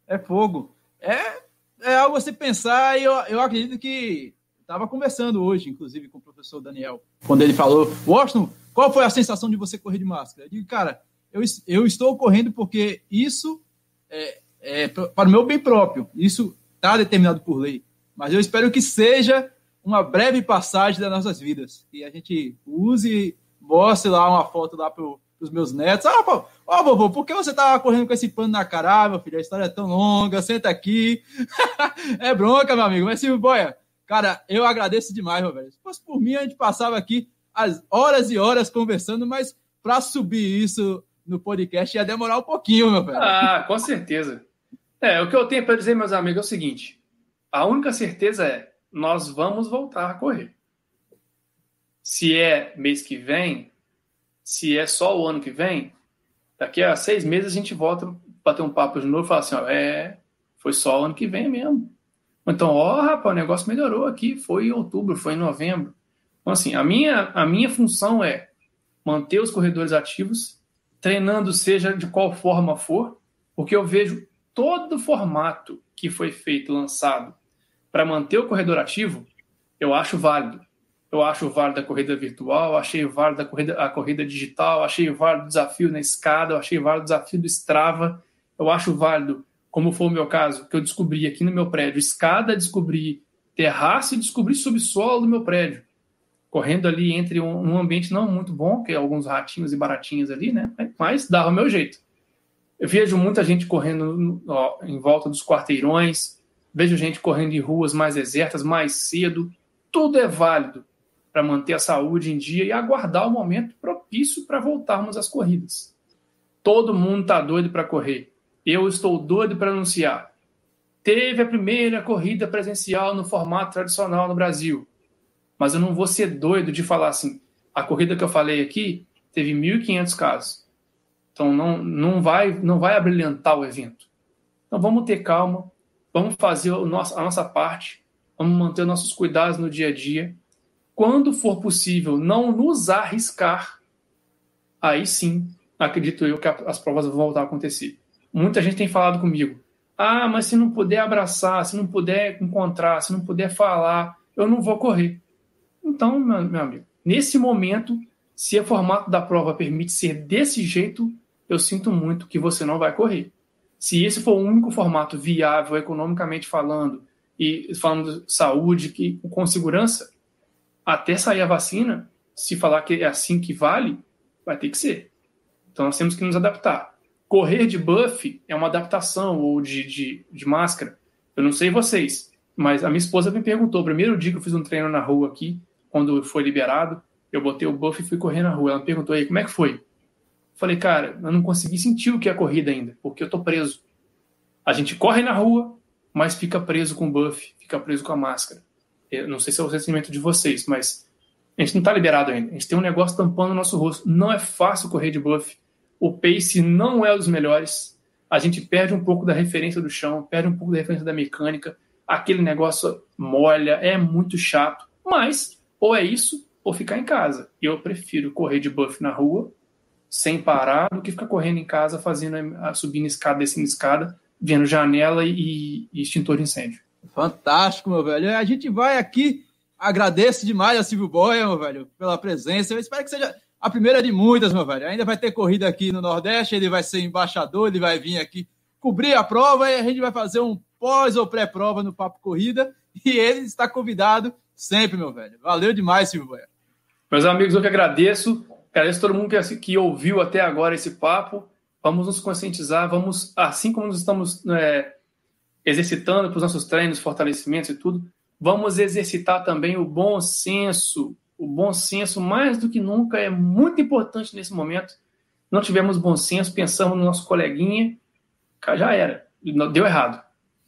É fogo. É, é algo a se pensar e eu, eu acredito que estava conversando hoje, inclusive, com o professor Daniel, quando ele falou, Washington, qual foi a sensação de você correr de máscara? Eu digo, cara, eu, eu estou correndo porque isso é, é para o meu bem próprio. Isso está determinado por lei. Mas eu espero que seja uma breve passagem das nossas vidas. Que a gente use, mostre lá uma foto lá para os meus netos. Ah, pô, ó, vovô, por que você estava correndo com esse pano na cara? Ah, meu filho, a história é tão longa, senta aqui. é bronca, meu amigo. Mas, Silvio Boia, cara, eu agradeço demais, meu velho. Se fosse por mim, a gente passava aqui as horas e horas conversando, mas para subir isso no podcast ia demorar um pouquinho, meu velho. Ah, com certeza. É, o que eu tenho para dizer, meus amigos, é o seguinte: a única certeza é nós vamos voltar a correr. Se é mês que vem, se é só o ano que vem, daqui a seis meses a gente volta para bater um papo de novo e falar assim: ó, é, foi só o ano que vem mesmo. Então, ó, rapaz, o negócio melhorou aqui, foi em outubro, foi em novembro. Então, assim, a minha, a minha função é manter os corredores ativos, treinando seja de qual forma for, porque eu vejo todo formato que foi feito, lançado para manter o corredor ativo, eu acho válido. Eu acho válido a corrida virtual, achei válido a corrida, a corrida digital, achei válido o desafio na escada, achei válido o desafio do Strava, eu acho válido, como foi o meu caso, que eu descobri aqui no meu prédio, escada, descobri terraço e descobri subsolo do meu prédio correndo ali entre um, um, ambiente não muito bom, que é alguns ratinhos e baratinhas ali, né? Mas dava o meu jeito. Eu vejo muita gente correndo ó, em volta dos quarteirões, vejo gente correndo em ruas mais desertas, mais cedo. Tudo é válido para manter a saúde em dia e aguardar o momento propício para voltarmos às corridas. Todo mundo está doido para correr. Eu estou doido para anunciar. Teve a primeira corrida presencial no formato tradicional no Brasil mas eu não vou ser doido de falar assim, a corrida que eu falei aqui teve 1.500 casos. Então não, não vai não vai abrilhantar o evento. Então vamos ter calma, vamos fazer o nosso, a nossa parte, vamos manter nossos cuidados no dia a dia. Quando for possível, não nos arriscar, aí sim, acredito eu que as provas vão voltar a acontecer. Muita gente tem falado comigo, ah, mas se não puder abraçar, se não puder encontrar, se não puder falar, eu não vou correr. Então, meu, meu amigo, nesse momento, se o formato da prova permite ser desse jeito, eu sinto muito que você não vai correr. Se esse for o único formato viável, economicamente falando, e falando de saúde, que, com segurança, até sair a vacina, se falar que é assim que vale, vai ter que ser. Então nós temos que nos adaptar. Correr de buff é uma adaptação ou de, de, de máscara. Eu não sei vocês, mas a minha esposa me perguntou, primeiro dia que eu fiz um treino na rua aqui, quando foi liberado, eu botei o buff e fui correr na rua. Ela me perguntou aí, como é que foi? Falei, cara, eu não consegui sentir o que é a corrida ainda, porque eu tô preso. A gente corre na rua, mas fica preso com o buff, fica preso com a máscara. Eu não sei se é o sentimento de vocês, mas a gente não tá liberado ainda. A gente tem um negócio tampando o nosso rosto. Não é fácil correr de buff. O pace não é dos melhores. A gente perde um pouco da referência do chão, perde um pouco da referência da mecânica. Aquele negócio molha, é muito chato. Mas ou é isso, ou ficar em casa. Eu prefiro correr de buff na rua, sem parar, do que ficar correndo em casa, fazendo a, subindo escada, descendo escada, vendo janela e, e extintor de incêndio. Fantástico, meu velho. A gente vai aqui. Agradeço demais a Silvio Boia, meu velho, pela presença. Eu espero que seja a primeira de muitas, meu velho. Ainda vai ter corrida aqui no Nordeste, ele vai ser embaixador, ele vai vir aqui cobrir a prova e a gente vai fazer um pós ou pré-prova no Papo Corrida. E ele está convidado Sempre, meu velho. Valeu demais, Silvio Boia. Meus amigos, eu que agradeço. Agradeço todo mundo que, que ouviu até agora esse papo. Vamos nos conscientizar, vamos, assim como nós estamos é, exercitando para os nossos treinos, fortalecimentos e tudo, vamos exercitar também o bom senso. O bom senso, mais do que nunca, é muito importante nesse momento. Não tivemos bom senso, pensamos no nosso coleguinha, já era, deu errado.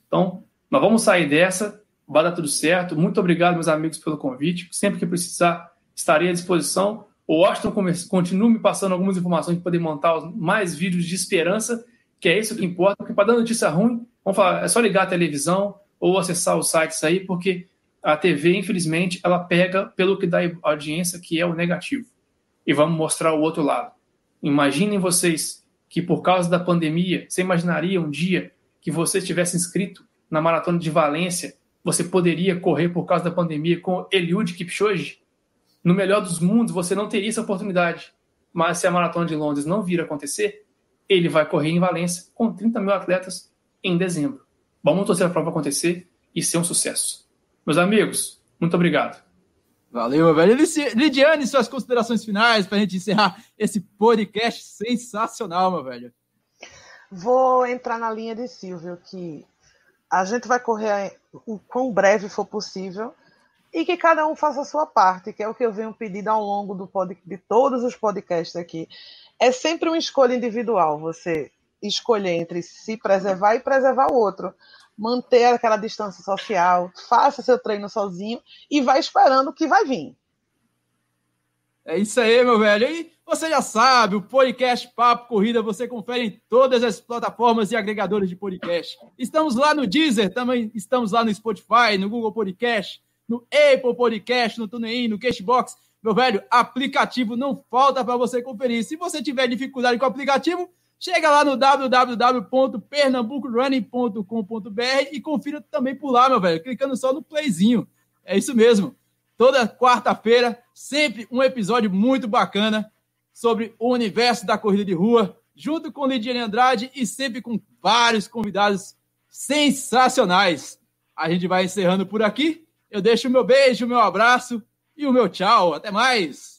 Então, nós vamos sair dessa, vai dar tudo certo. Muito obrigado, meus amigos, pelo convite. Sempre que precisar, estarei à disposição. O Washington continua me passando algumas informações para poder montar mais vídeos de esperança, que é isso que importa. Porque para dar notícia ruim, vamos falar, é só ligar a televisão ou acessar os sites aí, porque a TV, infelizmente, ela pega pelo que dá audiência, que é o negativo. E vamos mostrar o outro lado. Imaginem vocês que por causa da pandemia, você imaginaria um dia que você estivesse inscrito na maratona de Valência você poderia correr por causa da pandemia com Eliud Kipchoge? No melhor dos mundos, você não teria essa oportunidade. Mas se a Maratona de Londres não vir a acontecer, ele vai correr em Valência com 30 mil atletas em dezembro. Vamos torcer a prova acontecer e ser um sucesso. Meus amigos, muito obrigado. Valeu, meu velho. Lidiane, suas considerações finais para a gente encerrar esse podcast sensacional, meu velho. Vou entrar na linha de Silvio, que a gente vai correr o quão breve for possível, e que cada um faça a sua parte, que é o que eu venho pedindo ao longo do pod, de todos os podcasts aqui. É sempre uma escolha individual, você escolher entre se preservar e preservar o outro. Manter aquela distância social, faça seu treino sozinho e vai esperando o que vai vir. É isso aí, meu velho. E você já sabe, o podcast Papo Corrida você confere em todas as plataformas e agregadores de podcast. Estamos lá no Deezer, também estamos lá no Spotify, no Google Podcast, no Apple Podcast, no TuneIn, no Cashbox. Meu velho, aplicativo não falta para você conferir. Se você tiver dificuldade com o aplicativo, chega lá no www.pernambucorunning.com.br e confira também por lá, meu velho, clicando só no playzinho. É isso mesmo. Toda quarta-feira, sempre um episódio muito bacana sobre o universo da corrida de rua, junto com Lidiane Andrade e sempre com vários convidados sensacionais. A gente vai encerrando por aqui. Eu deixo o meu beijo, o meu abraço e o meu tchau. Até mais!